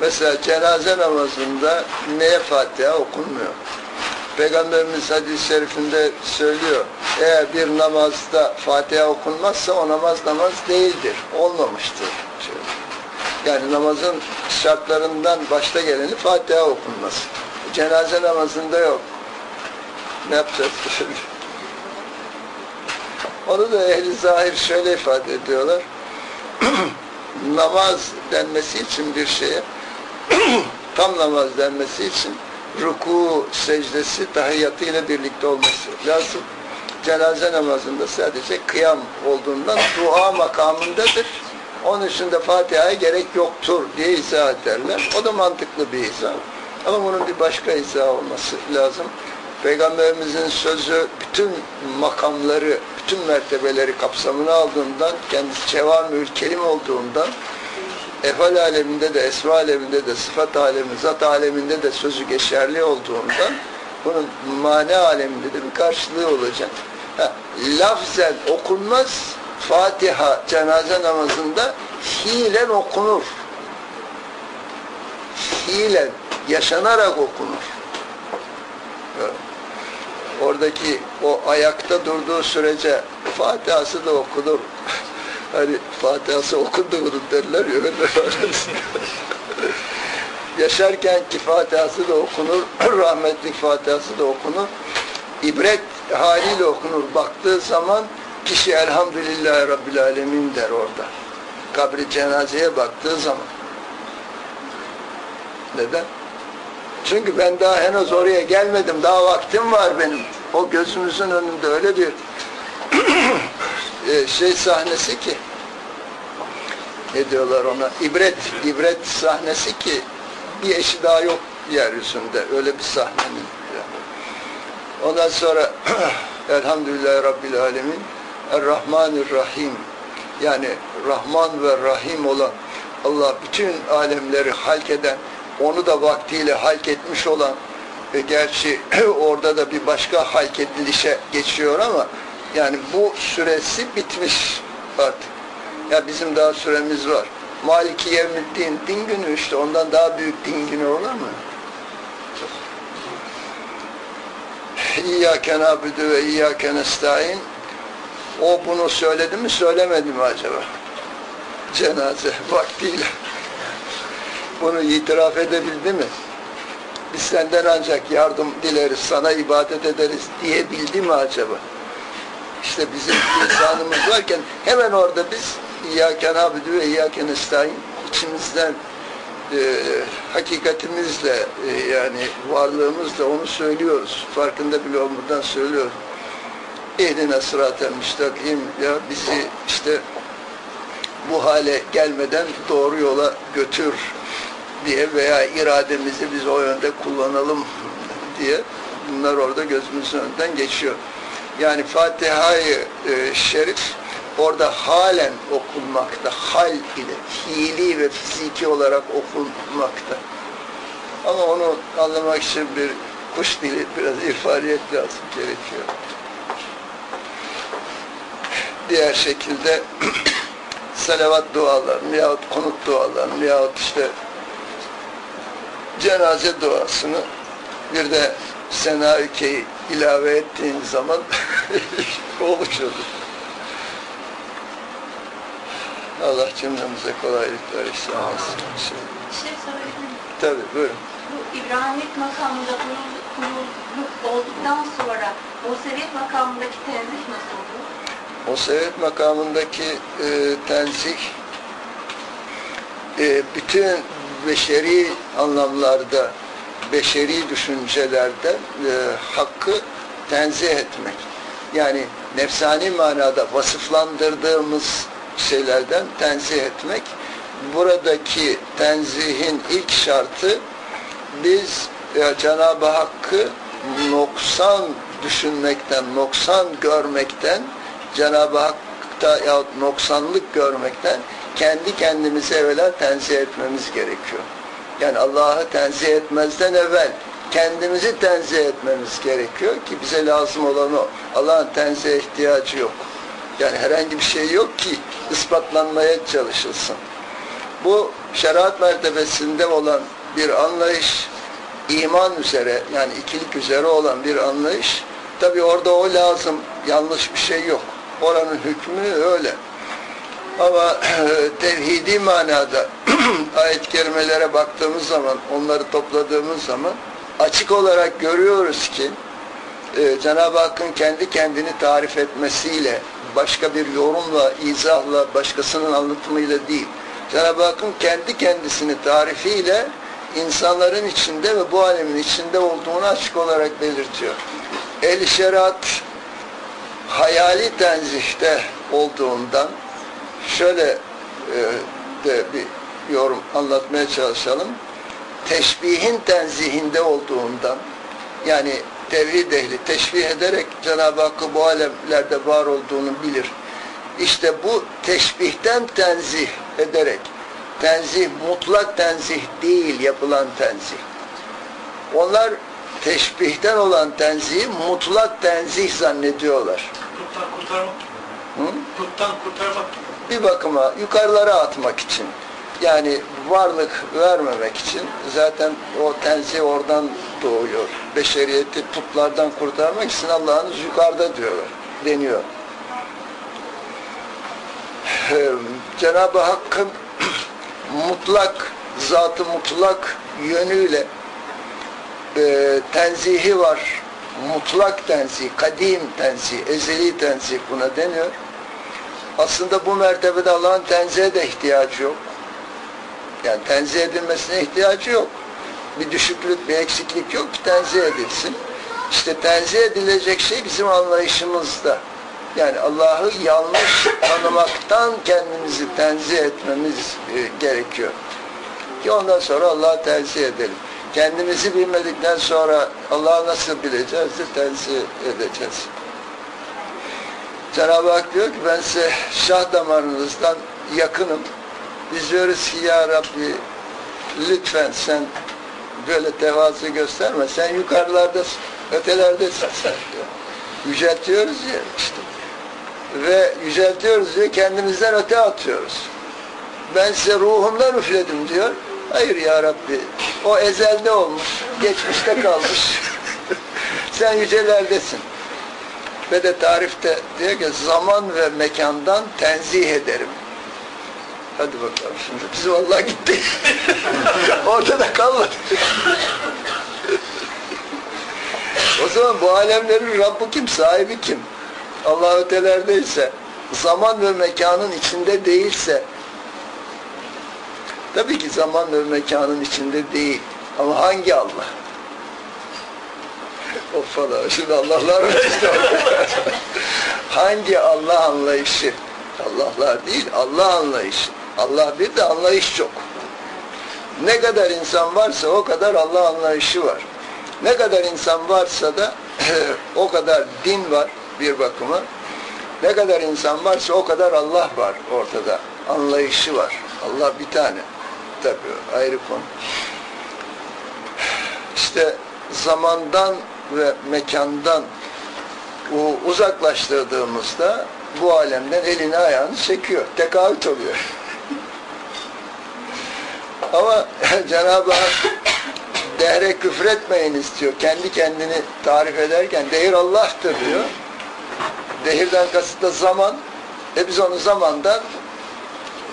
S2: Mesela cenaze namazında neye Fatiha okunmuyor? Peygamberimiz hadis-i şerifinde söylüyor. Eğer bir namazda Fatiha okunmazsa o namaz namaz değildir. Olmamıştır. Yani namazın şartlarından başta geleni Fatiha okunması. Cenaze namazında yok. Ne yapacağız? Onu da ehli zahir şöyle ifade ediyorlar. namaz denmesi için bir şeye tam namaz denmesi için ruku, secdesi, tahiyyatı ile birlikte olması lazım. Cenaze namazında sadece kıyam olduğundan dua makamındadır. Onun için de Fatiha'ya gerek yoktur diye izah ederler. O da mantıklı bir izah. Ama bunun bir başka izah olması lazım. Peygamberimizin sözü bütün makamları, bütün mertebeleri kapsamına aldığından, kendisi cevamül kelim olduğundan, efal aleminde de, esma aleminde de, sıfat aleminde, zat aleminde de sözü geçerli olduğundan, bunun mana aleminde de bir karşılığı olacak. Ha, lafzen okunmaz, Fatiha cenaze namazında fiilen okunur. Fiilen, yaşanarak okunur. Oradaki o ayakta durduğu sürece Fatiha'sı da okunur. Hani Fatiha'sı okundu bunun derler ya öyle Yaşarken ki Fatiha'sı da okunur, rahmetlik Fatiha'sı da okunur. İbret haliyle okunur. Baktığı zaman kişi elhamdülillahi Rabbil Alemin der orada. Kabri cenazeye baktığı zaman. Neden? Çünkü ben daha henüz oraya gelmedim. Daha vaktim var benim. O gözümüzün önünde öyle bir e, şey sahnesi ki ne diyorlar ona? İbret, ibret sahnesi ki bir eşi daha yok yeryüzünde. Öyle bir sahnenin. Ondan sonra Elhamdülillahi Rabbil Alemin Er-Rahmanir-Rahim yani Rahman ve Rahim olan Allah bütün alemleri halk eden onu da vaktiyle halk etmiş olan ve gerçi orada da bir başka halk edilişe geçiyor ama yani bu süresi bitmiş artık. Ya bizim daha süremiz var. Maliki Yevmiddin din günü işte ondan daha büyük din günü olur mu? İyyâke nâbüdü ve iyyâke nestaîn o bunu söyledi mi söylemedi mi acaba? Cenaze vaktiyle. Bunu itiraf edebildi mi? Biz senden ancak yardım dileriz, sana ibadet ederiz diyebildi mi acaba? İşte bizim insanımız varken hemen orada biz İyyâke nâbüdü ve iyyâke nestaîn içimizden e, hakikatimizle e, yani varlığımızla onu söylüyoruz. Farkında bile olmadan söylüyoruz. Ehdine sıratel müstakim ya bizi işte bu hale gelmeden doğru yola götür diye veya irademizi biz o yönde kullanalım diye bunlar orada gözümüzün önünden geçiyor. Yani Fatiha-i e, Şerif orada halen okunmakta, hal ile, fiili ve fiziki olarak okunmakta. Ama onu anlamak için bir kuş dili, biraz irfaniyet lazım gerekiyor. Diğer şekilde salavat dualarını yahut konut dualarını yahut işte cenaze duasını bir de Sena-i ilave ettiğin zaman oluşuyor. Allah cümlemize kolaylıklar ihsan etsin.
S5: Bir şey sorabilir miyim?
S2: Tabii buyurun.
S5: Bu İbrahimlik makamında kuruluk olduktan sonra o Seviyet makamındaki tenzih nasıl olur?
S2: O sevet makamındaki e, tenzih e, bütün beşeri anlamlarda, beşeri düşüncelerde e, hakkı tenzih etmek. Yani nefsani manada vasıflandırdığımız şeylerden tenzih etmek. Buradaki tenzihin ilk şartı biz e, Cenab-ı Hakk'ı noksan düşünmekten, noksan görmekten, Cenab-ı Hak'ta yahut noksanlık görmekten kendi kendimize evvela tenzih etmemiz gerekiyor. Yani Allah'ı tenzih etmezden evvel kendimizi tenzih etmemiz gerekiyor ki bize lazım olan o. Allah'ın tenzihe ihtiyacı yok. Yani herhangi bir şey yok ki ispatlanmaya çalışılsın. Bu şeriat mertebesinde olan bir anlayış, iman üzere yani ikilik üzere olan bir anlayış. Tabi orada o lazım, yanlış bir şey yok. Oranın hükmü öyle. Ama tevhidi manada ayet-i kerimelere baktığımız zaman, onları topladığımız zaman açık olarak görüyoruz ki e, Cenab-ı Hakk'ın kendi kendini tarif etmesiyle, başka bir yorumla, izahla, başkasının anlatımıyla değil, Cenab-ı Hakk'ın kendi kendisini tarifiyle insanların içinde ve bu alemin içinde olduğunu açık olarak belirtiyor. El-i şeriat hayali tenzihte olduğundan şöyle e, de bir yorum anlatmaya çalışalım. Teşbihin tenzihinde olduğundan yani tevhid ehli teşbih ederek Cenab-ı Hakk'ı bu alemlerde var olduğunu bilir. İşte bu teşbihten tenzih ederek tenzih mutlak tenzih değil yapılan tenzih. Onlar teşbihten olan tenzihi mutlak tenzih zannediyorlar.
S4: Puttan kurtarmak gibi.
S2: Hı?
S4: Puttan kurtarmak gibi.
S2: Bir bakıma yukarılara atmak için yani varlık vermemek için zaten o tenzih oradan doğuyor. Beşeriyeti putlardan kurtarmak için Allah'ınız yukarıda diyorlar, deniyor. Ee, Cenab-ı Hakk'ın mutlak, zatı mutlak yönüyle e, tenzihi var. Mutlak tenzih, kadim tenzih, ezeli tenzih buna deniyor. Aslında bu mertebede Allah'ın tenzihe de ihtiyacı yok. Yani tenzih edilmesine ihtiyacı yok. Bir düşüklük, bir eksiklik yok ki tenzih edilsin. İşte tenzih edilecek şey bizim anlayışımızda. Yani Allah'ı yanlış tanımaktan kendimizi tenzih etmemiz e, gerekiyor. Ki ondan sonra Allah'ı tenzih edelim. Kendimizi bilmedikten sonra Allah'ı nasıl bileceğiz de tenzih edeceğiz. Cenab-ı Hak diyor ki ben size şah damarınızdan yakınım. Biz diyoruz ki ya Rabbi lütfen sen böyle tevazu gösterme. Sen yukarılardasın, ötelerdesin sen diyor. Yüceltiyoruz ya işte. Ve yüceltiyoruz diyor, kendimizden öte atıyoruz. Ben size ruhumdan üfledim diyor. Hayır ya Rabbi, o ezelde olmuş, geçmişte kalmış. sen yücelerdesin. Ve de tarifte diyor ki zaman ve mekandan tenzih ederim. Hadi bakalım şimdi biz vallahi gittik. Ortada kalmadı. o zaman bu alemlerin Rabbi kim? Sahibi kim? Allah ötelerdeyse, zaman ve mekanın içinde değilse, tabii ki zaman ve mekanın içinde değil. Ama hangi Allah? Of falan, şimdi Allah'lar işte. hangi Allah anlayışı? Allah'lar değil, Allah anlayışı. Allah bir de anlayış çok. Ne kadar insan varsa o kadar Allah anlayışı var. Ne kadar insan varsa da o kadar din var bir bakıma. Ne kadar insan varsa o kadar Allah var ortada. Anlayışı var. Allah bir tane. Tabii ayrı konu. İşte zamandan ve mekandan uzaklaştırdığımızda bu alemden elini ayağını çekiyor. Tekavüt oluyor. Ama Cenab-ı Hak dehre küfretmeyin istiyor. Kendi kendini tarif ederken dehir Allah'tır diyor. Dehirden kasıt da zaman. E biz onu zamandan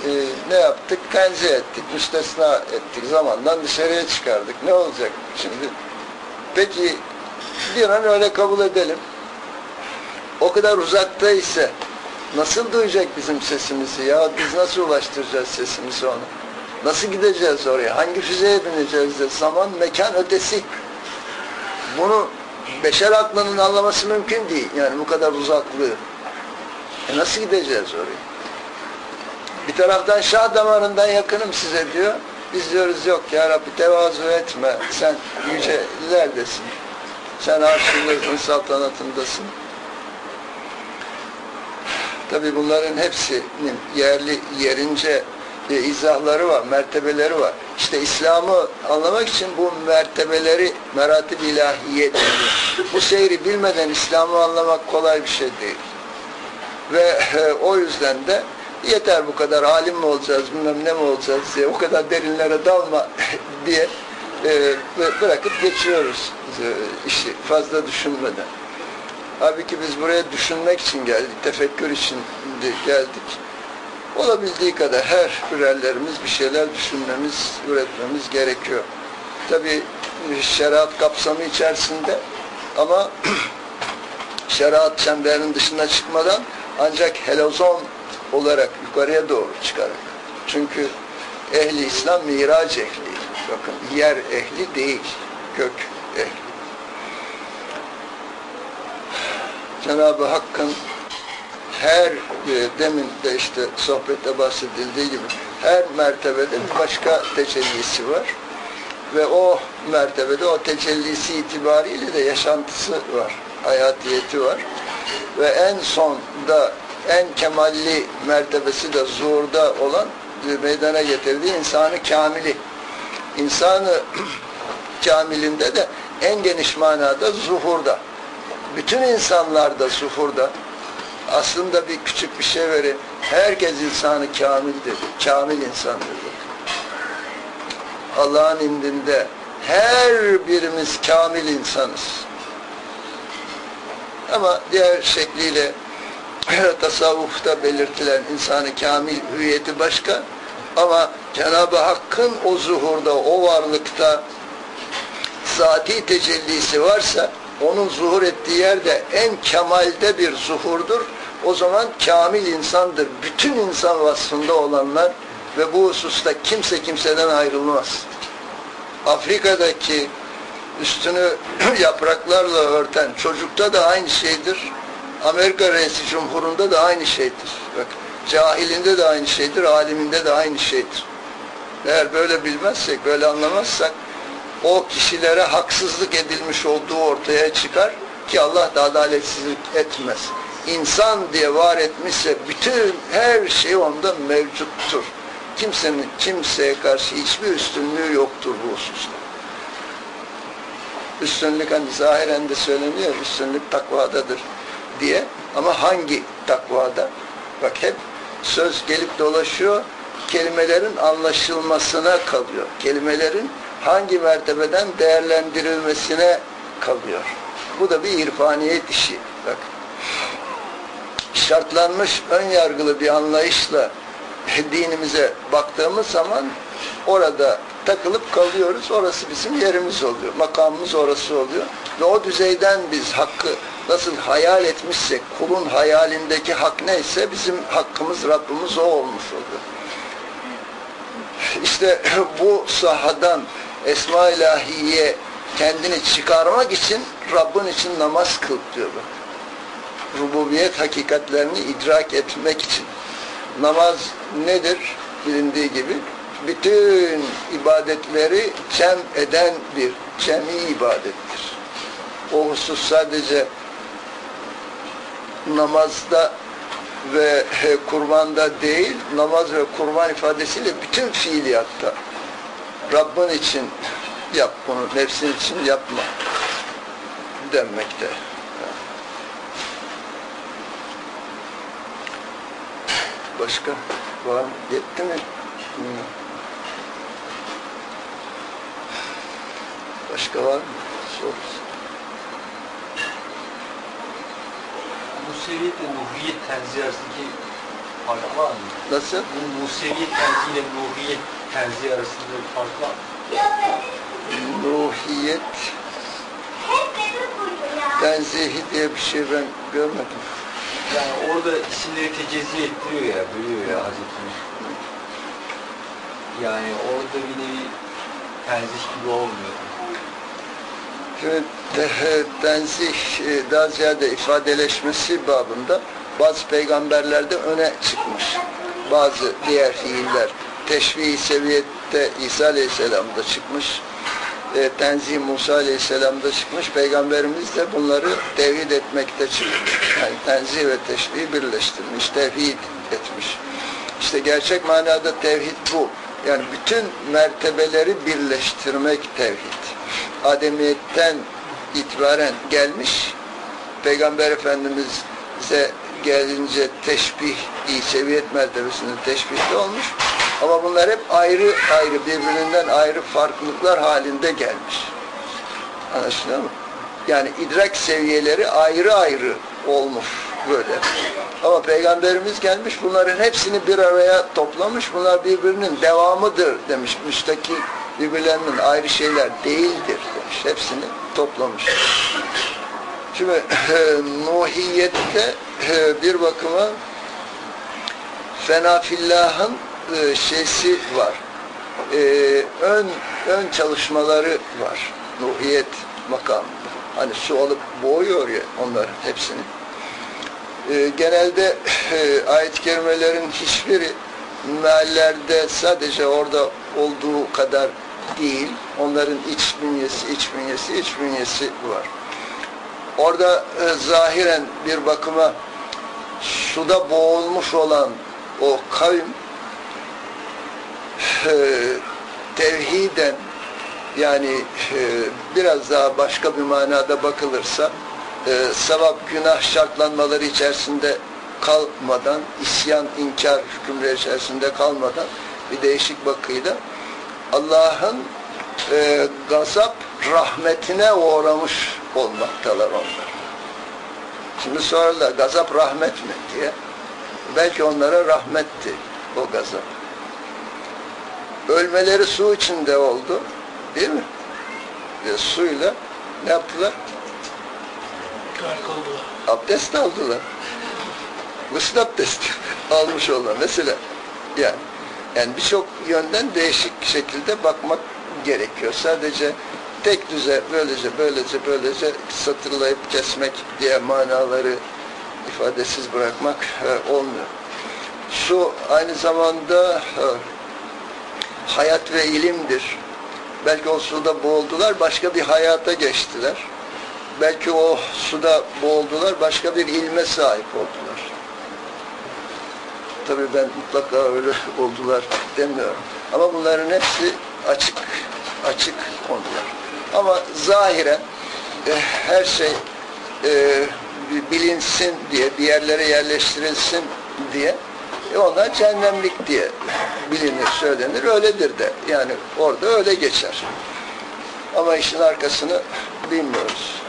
S2: e, ne yaptık? Tenzih ettik, müstesna ettik. Zamandan dışarıya çıkardık. Ne olacak şimdi? Peki bir an öyle kabul edelim. O kadar uzakta ise nasıl duyacak bizim sesimizi ya? Biz nasıl ulaştıracağız sesimizi ona? Nasıl gideceğiz oraya? Hangi füzeye bineceğiz de? Zaman, mekan ötesi. Bunu beşer aklının anlaması mümkün değil. Yani bu kadar uzaklığı. E nasıl gideceğiz oraya? Bir taraftan şah damarından yakınım size diyor. Biz diyoruz yok ya Rabbi tevazu etme. Sen yücelerdesin. Sen arşınlığın saltanatındasın. Tabi bunların hepsinin yerli yerince izahları var, mertebeleri var. İşte İslam'ı anlamak için bu mertebeleri meratib ilahiye Bu seyri bilmeden İslam'ı anlamak kolay bir şey değil. Ve e, o yüzden de yeter bu kadar alim mi olacağız, bilmem ne mi olacağız diye o kadar derinlere dalma diye e, bırakıp geçiyoruz e, işi fazla düşünmeden. Halbuki biz buraya düşünmek için geldik, tefekkür için geldik. Olabildiği kadar her hürerlerimiz bir şeyler düşünmemiz, üretmemiz gerekiyor. Tabi şeriat kapsamı içerisinde ama şeriat çemberinin dışına çıkmadan ancak helozon olarak yukarıya doğru çıkarak. Çünkü ehli İslam miraç ehli. Bakın yer ehli değil, gök ehli. Cenab-ı Hakk'ın her e, demin de işte sohbette bahsedildiği gibi her mertebede bir başka tecellisi var. Ve o mertebede o tecellisi itibariyle de yaşantısı var. Hayatiyeti var. Ve en sonda en kemalli mertebesi de zuhurda olan meydana getirdiği insanı kamili. İnsanı kamilinde de en geniş manada zuhurda. Bütün insanlarda zuhurda aslında bir küçük bir şey verin. Herkes insanı kamildir. Kamil insandır. Allah'ın indinde her birimiz kamil insanız. Ama diğer şekliyle tasavvufta belirtilen insanı kamil hüviyeti başka ama Cenab-ı Hakk'ın o zuhurda, o varlıkta zati tecellisi varsa onun zuhur ettiği yerde en kemalde bir zuhurdur. O zaman kamil insandır. Bütün insan vasfında olanlar ve bu hususta kimse kimseden ayrılmaz. Afrika'daki üstünü yapraklarla örten çocukta da aynı şeydir. Amerika Reisi Cumhurunda da aynı şeydir. Bak, cahilinde de aynı şeydir, aliminde de aynı şeydir. Eğer böyle bilmezsek, böyle anlamazsak o kişilere haksızlık edilmiş olduğu ortaya çıkar ki Allah da adaletsizlik etmez. İnsan diye var etmişse bütün her şey onda mevcuttur. Kimsenin kimseye karşı hiçbir üstünlüğü yoktur bu hususta. Üstünlük hani zahiren de söyleniyor, üstünlük takvadadır diye. Ama hangi takvada? Bak hep söz gelip dolaşıyor, kelimelerin anlaşılmasına kalıyor. Kelimelerin hangi mertebeden değerlendirilmesine kalıyor. Bu da bir irfaniyet işi. Bak. Şartlanmış, ön yargılı bir anlayışla dinimize baktığımız zaman orada takılıp kalıyoruz. Orası bizim yerimiz oluyor. Makamımız orası oluyor. Ve o düzeyden biz hakkı nasıl hayal etmişsek, kulun hayalindeki hak neyse bizim hakkımız, Rabbimiz o olmuş oluyor. İşte bu sahadan Esma ilahiye kendini çıkarmak için Rabbin için namaz kıl diyor bak. Rububiyet hakikatlerini idrak etmek için. Namaz nedir? Bilindiği gibi bütün ibadetleri cem eden bir cemi ibadettir. O husus sadece namazda ve kurbanda değil, namaz ve kurban ifadesiyle bütün fiiliyatta Rabbin için yap bunu, nefsin için yapma denmekte. Başka var mı? Yetti mi? Başka var mı? Sorusu.
S7: Museviyet ile Nuhiyet terzihi arasındaki fark var mı?
S2: Nasıl?
S7: Bu Museviyet terzihi ile Nuhiyet terzihi arasında bir fark var mı?
S2: Ruhiyet tenzihi diye bir şey ben görmedim.
S7: Yani orada isimleri tecezzi ettiriyor ya, bölüyor ya Hazreti. Yani orada bir nevi tenzih gibi olmuyor.
S2: Tenzih e, daha ziyade ifadeleşmesi babında bazı peygamberlerde öne çıkmış. Bazı diğer fiiller teşvih seviyette İsa Aleyhisselam'da çıkmış. E, tenzih Musa Aleyhisselam'da çıkmış. Peygamberimiz de bunları tevhid etmekte çıkmış. Yani tenzih ve teşbih birleştirmiş, tevhid etmiş. İşte gerçek manada tevhid bu. Yani bütün mertebeleri birleştirmek tevhid. Ademiyetten itibaren gelmiş. Peygamber Efendimiz'e gelince teşbih, seviyet mertebesinde teşbihli olmuş. Ama bunlar hep ayrı ayrı, birbirinden ayrı farklılıklar halinde gelmiş. Anlaşılıyor mu? Yani idrak seviyeleri ayrı ayrı olmuş böyle. Ama Peygamberimiz gelmiş bunların hepsini bir araya toplamış. Bunlar birbirinin devamıdır demiş. Müstakil birbirlerinin ayrı şeyler değildir demiş. Hepsini toplamış. Şimdi Nuhiyette bir bakıma Fenafillah'ın e, şeysi var. E, ön ön çalışmaları var. Nuhiyet makamında. Hani su alıp boğuyor ya onların hepsini. E, genelde e, ayet-i kerimelerin hiçbiri meallerde sadece orada olduğu kadar değil. Onların iç bünyesi, iç bünyesi, iç bünyesi var. Orada e, zahiren bir bakıma suda boğulmuş olan o kavim e, tevhiden yani e, biraz daha başka bir manada bakılırsa e, sevap günah şartlanmaları içerisinde kalmadan, isyan, inkar hükümleri içerisinde kalmadan bir değişik bakıyla Allah'ın e, gazap rahmetine uğramış olmaktalar onlar. Şimdi sorarlar gazap rahmet mi diye. Belki onlara rahmetti o gazap. Ölmeleri su içinde oldu. Değil mi? Ve suyla ne yaptılar? Abdest aldılar. Gusül abdesti almış olan mesela. Yani yani birçok yönden değişik şekilde bakmak gerekiyor. Sadece tek düze böylece böylece böylece satırlayıp kesmek diye manaları ifadesiz bırakmak e, olmuyor. Su aynı zamanda e, hayat ve ilimdir. Belki o suda boğuldular, başka bir hayata geçtiler. Belki o suda boğuldular, başka bir ilme sahip oldular. Tabii ben mutlaka öyle oldular demiyorum. Ama bunların hepsi açık, açık konular. Ama zahiren e, her şey e, bilinsin diye, bir yerlere yerleştirilsin diye e onlar cehennemlik diye bilinir, söylenir. Öyledir de. Yani orada öyle geçer. Ama işin arkasını bilmiyoruz.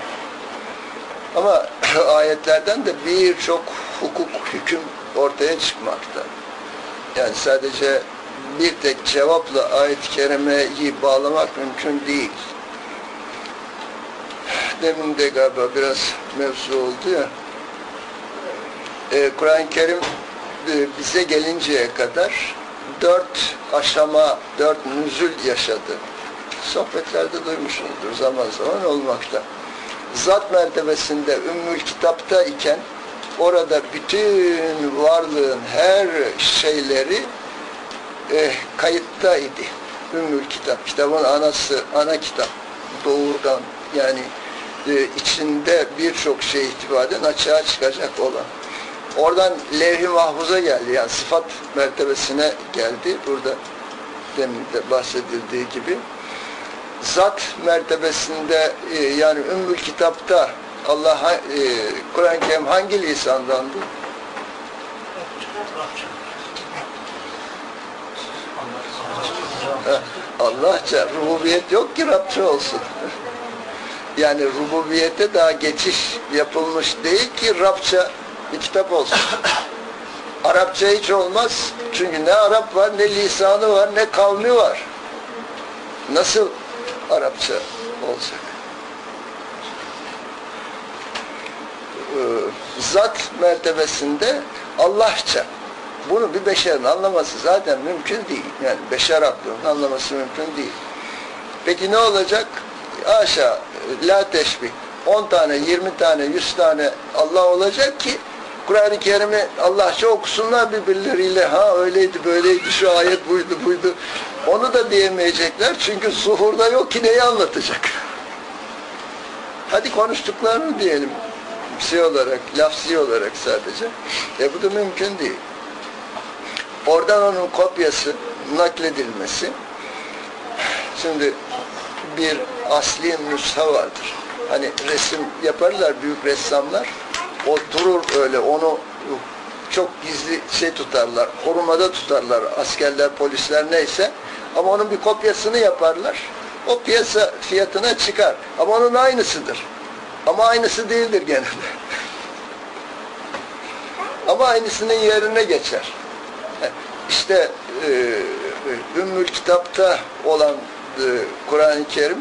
S2: Ama ayetlerden de birçok hukuk, hüküm ortaya çıkmakta. Yani sadece bir tek cevapla ayet-i kerimeyi bağlamak mümkün değil. Demin de galiba biraz mevzu oldu ya. Ee, Kur'an-ı Kerim e, bize gelinceye kadar dört aşama, dört nüzül yaşadı. Sohbetlerde duymuşsunuzdur zaman zaman olmakta. Zat mertebesinde Ümmül Kitap'ta iken orada bütün varlığın her şeyleri e, kayıtta idi. Ümmül Kitap, kitabın anası, ana kitap, doğurgan yani e, içinde birçok şey itibaden açığa çıkacak olan. Oradan levh-i mahfuza geldi. Yani sıfat mertebesine geldi. Burada demin de bahsedildiği gibi. Zat mertebesinde e, yani Ümmül Kitap'ta Allah e, Kur'an-ı Kerim hangi lisandandı? Allahça. Rububiyet yok ki Rabça olsun. Yani rububiyete daha geçiş yapılmış değil ki Rabça bir kitap olsun. Arapça hiç olmaz. Çünkü ne Arap var, ne lisanı var, ne kavmi var. Nasıl Arapça olacak? Zat mertebesinde Allahça. Bunu bir beşerin anlaması zaten mümkün değil. Yani beşer aklının anlaması mümkün değil. Peki ne olacak? Aşağı, la teşbih. 10 tane, 20 tane, 100 tane Allah olacak ki Kur'an-ı Kerim'i Allahça okusunlar birbirleriyle. Ha öyleydi, böyleydi, şu ayet buydu, buydu. Onu da diyemeyecekler. Çünkü zuhurda yok ki neyi anlatacak? Hadi konuştuklarını diyelim. Şey olarak, lafzi olarak sadece. E bu da mümkün değil. Oradan onun kopyası, nakledilmesi. Şimdi bir asli nüsha vardır. Hani resim yaparlar büyük ressamlar. O durur öyle onu çok gizli şey tutarlar. Korumada tutarlar askerler, polisler neyse. Ama onun bir kopyasını yaparlar. O piyasa fiyatına çıkar. Ama onun aynısıdır. Ama aynısı değildir gene de. Ama aynısının yerine geçer. İşte e, Ümmül Kitap'ta olan e, Kur'an-ı Kerim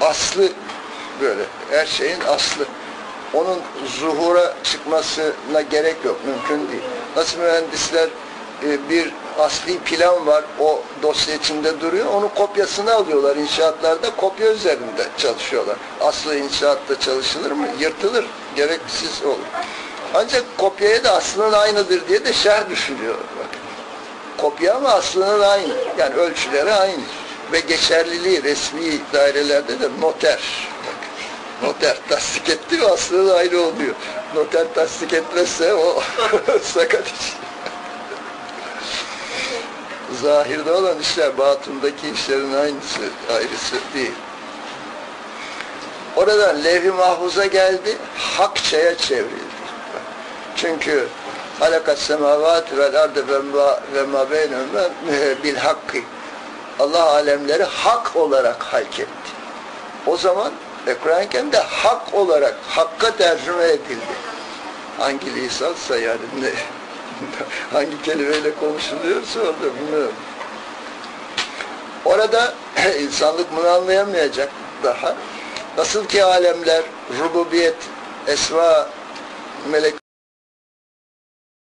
S2: aslı böyle. Her şeyin aslı. Onun zuhura çıkmasına gerek yok. Mümkün değil. Nasıl mühendisler e, bir asli plan var. O dosya içinde duruyor. Onun kopyasını alıyorlar inşaatlarda. Kopya üzerinde çalışıyorlar. Aslı inşaatta çalışılır mı? Yırtılır. Gereksiz olur. Ancak kopyaya da aslının aynıdır diye de şerh düşünüyor. Kopya ama aslının aynı. Yani ölçüleri aynı. Ve geçerliliği resmi dairelerde de noter. Noter tasdik etti mi aslının aynı oluyor. Noter tasdik etmezse o sakat iş. Zahirde olan işler batındaki işlerin aynısı, ayrısı değil. Oradan levh-i mahfuza geldi, hakçaya çevrildi. Çünkü halakas semavat vel ardı ve ma, ve ma beynehuma bil hakkı. Allah alemleri hak olarak halk etti. O zaman e, Kur'an-ı Kerim'de hak olarak hakka tercüme edildi. Hangi lisansa yani ne, hangi kelimeyle konuşuluyorsa orada bilmiyorum. Orada insanlık bunu anlayamayacak daha. Nasıl ki alemler, rububiyet, esma, melek